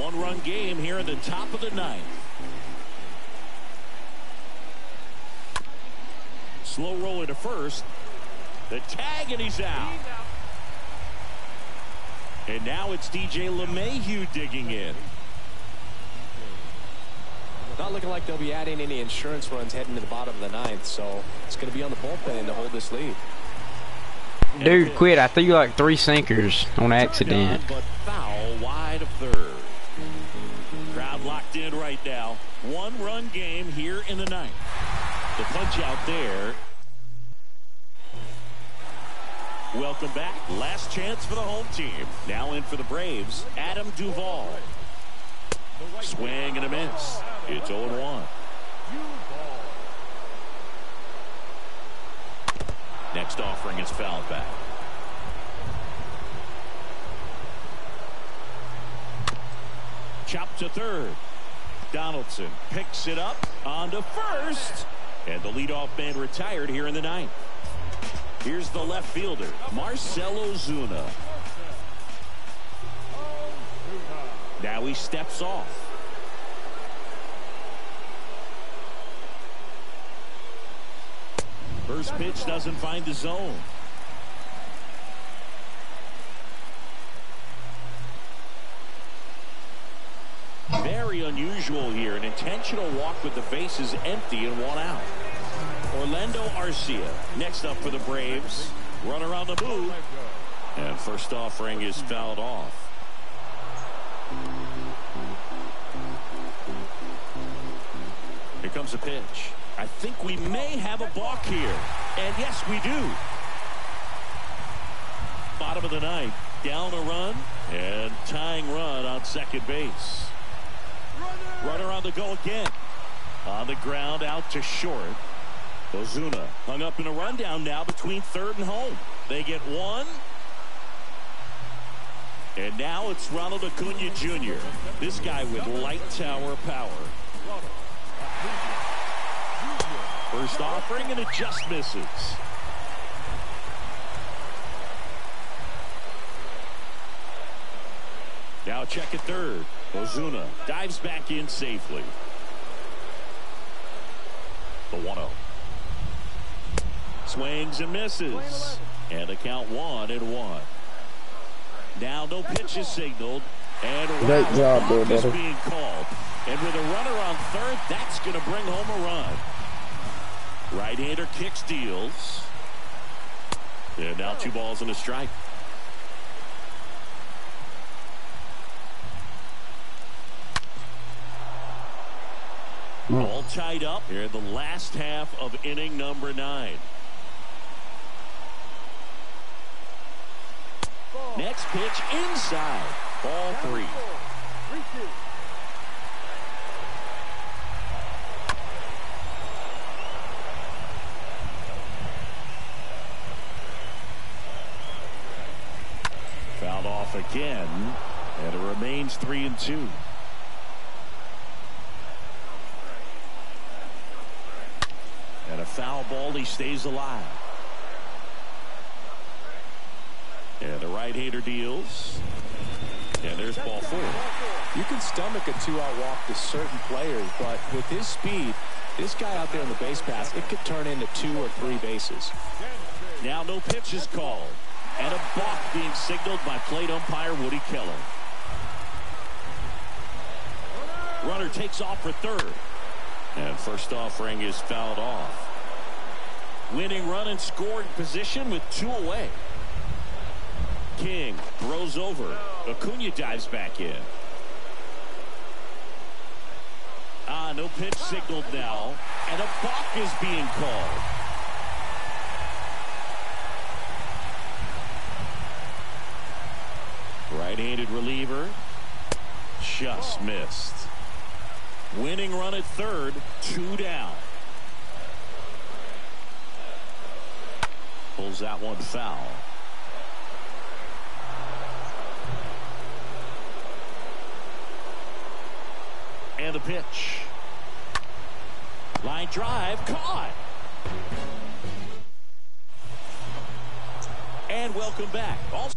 One run game here in the top of the ninth. Slow roller to first. The tag and he's out. And now it's DJ LeMahieu digging in. Not looking like they'll be adding any insurance runs heading to the bottom of the ninth, so it's going to be on the bullpen to hold this lead. Dude, quit. I threw like three sinkers on accident. But foul wide of third. Crowd locked in right now. One run game here in the ninth. The punch out there. Welcome back. Last chance for the home team. Now in for the Braves, Adam Duvall. Swing and a miss. It's 0-1. Next offering is fouled back. Chop to third. Donaldson picks it up onto first. And the leadoff man retired here in the ninth. Here's the left fielder, Marcell Ozuna. Now he steps off. First pitch doesn't find the zone. Very unusual. here. An intentional walk with the bases empty and one out. Orlando Arcia next up for the Braves. Run around the move. And first offering is fouled off. Here comes a pitch. I think we may have a balk here. And yes, we do. Bottom of the ninth. Down a run. And tying run on second base. Runner on the go again. On the ground out to short. Ozuna hung up in a rundown now between third and home. They get one. And now it's Ronald Acuna Jr. This guy with light tower power. First offering and it just misses. Now check at third. Ozuna dives back in safely. The 1-0. Swings and misses. And a count one and one. Now no pitches signaled. And Great wow, job there, walk is buddy. being called. And with a runner on third, that's going to bring home a run. Right-hander kicks deals. And now two balls and a strike. Hmm. All tied up here in the last half of inning number nine. Next pitch inside. Ball three. Fouled off again. And it remains three and two. And a foul ball. He stays alive. And the right-hander deals. And there's ball four. You can stomach a two-out walk to certain players, but with his speed, this guy out there in the base pass, it could turn into two or three bases. Now no pitch is called. And a balk being signaled by plate umpire Woody Keller. Runner takes off for third. And first offering is fouled off. Winning run in scoring position with two away. King throws over. Acuna dives back in. Ah, no pitch signaled now. And a balk is being called. Right-handed reliever. Just missed. Winning run at third. Two down. Pulls that one foul. And a pitch. Line drive caught. And welcome back. Also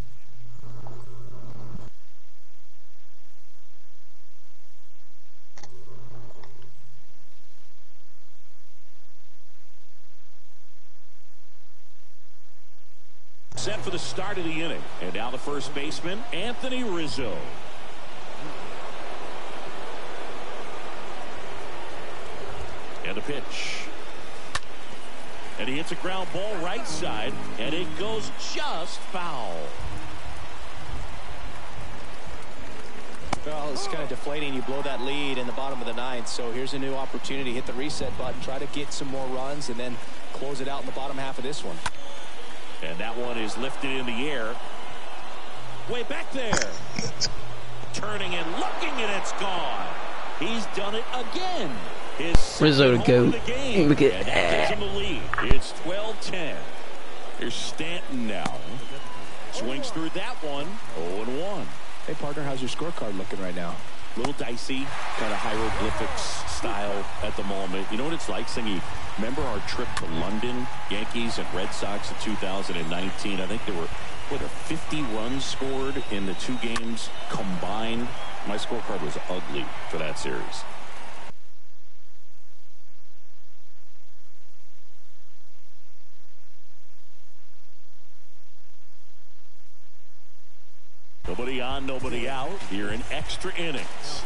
Set for the start of the inning. And now the first baseman, Anthony Rizzo. And a pitch. And he hits a ground ball right side, and it goes just foul. Well, it's kind of deflating. You blow that lead in the bottom of the ninth, so here's a new opportunity. Hit the reset button, try to get some more runs, and then close it out in the bottom half of this one. And that one is lifted in the air. Way back there. Turning and looking, and it's gone. He's done it again. His second Rizzo to go. of the game. Look at that gives him the lead. It's 12-10. Here's Stanton now. Swings through that one. 0-1. Hey, partner, how's your scorecard looking right now? little dicey, kind of hieroglyphics style at the moment. You know what it's like, Singy? Remember our trip to London, Yankees and Red Sox in 2019? I think there were, what, 50 runs scored in the two games combined. My scorecard was ugly for that series. Nobody on, nobody out here in extra innings.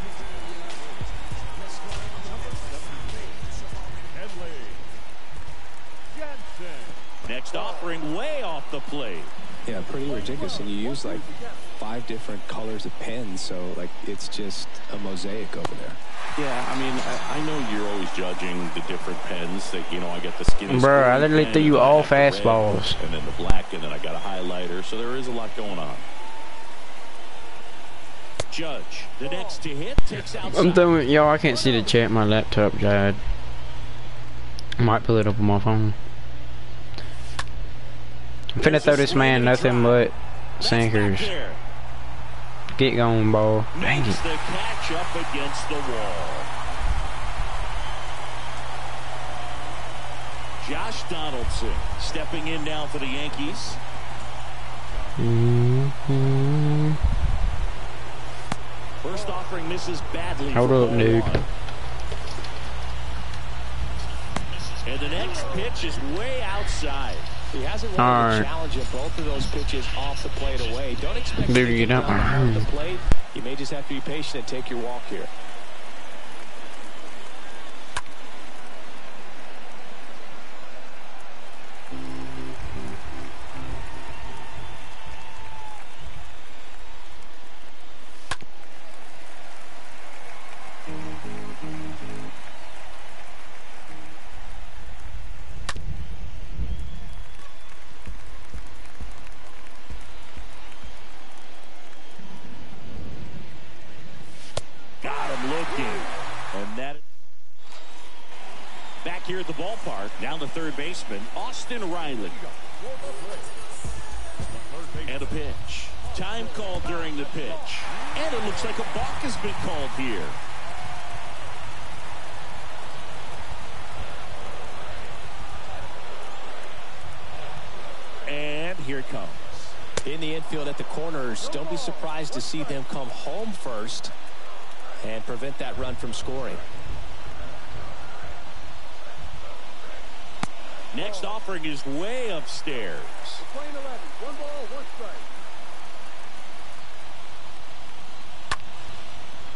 Next offering way off the plate. Yeah, pretty ridiculous. And you use like five different colors of pens, so like it's just a mosaic over there. Yeah, I mean, I, I know you're always judging the different pens. That you know, I get the skin. Bro, I literally threw you all fastballs. and then the black, and then I got a highlighter. So there is a lot going on. Judge, the next to hit, takes outside. I'm done with y'all. I can't see the chat. My laptop died. I might pull it up on my phone. I'm finna throw this man nothing but sinkers. Get going, ball. Dang it. the catch up against the wall. Josh Donaldson stepping in now for the Yankees. hmm First offering misses badly. Hold up, dude. And the next pitch is way outside. He hasn't wanted Alright. to challenge him both of those pitches off the plate away. Don't expect Dude, to you get don't- the plate. You may just have to be patient and take your walk here. The third baseman, Austin Riley. And a pitch. Time called during the pitch. And it looks like a balk has been called here. And here it comes. In the infield at the corners, don't be surprised to see them come home first and prevent that run from scoring. Next offering is way upstairs. Playing 11. One ball, one strike.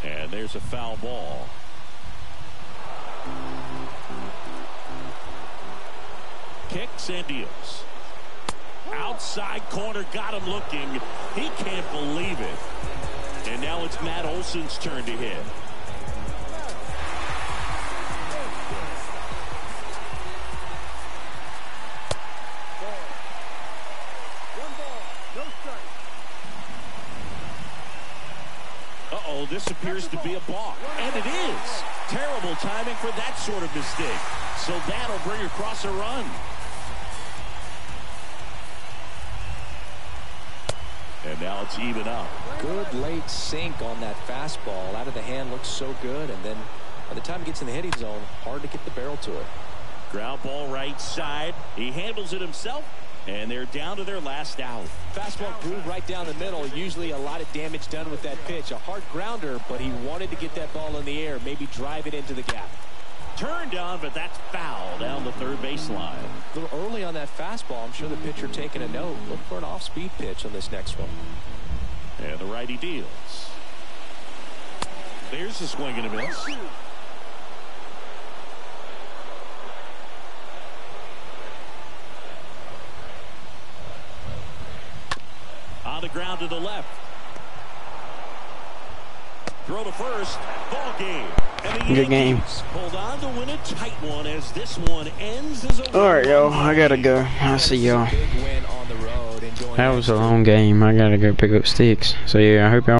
And there's a foul ball. Kicks and deals. Outside corner, got him looking. He can't believe it. And now it's Matt Olson's turn to hit. Appears to be a balk. And it is. Terrible timing for that sort of mistake. So that'll bring across a run. And now it's even up. Good late sink on that fastball. Out of the hand looks so good. And then by the time it gets in the hitting zone, hard to get the barrel to it. Ground ball right side. He handles it himself. And they're down to their last out. Fastball groove right down the middle. Usually a lot of damage done with that pitch. A hard grounder, but he wanted to get that ball in the air, maybe drive it into the gap. Turned on, but that's foul down the third baseline. A little early on that fastball. I'm sure the pitcher taking a note. Look for an off-speed pitch on this next one. And the righty deals. There's the swing and a miss. On the ground to the left. Throw to first. Ball game. And the Good game. Hold on to win a tight one as this one ends as a Alright, yo. one-run I gotta go. I'll see y'all. Big win on the road. Enjoying That was a long game. I gotta go pick up sticks. So yeah, I hope y'all.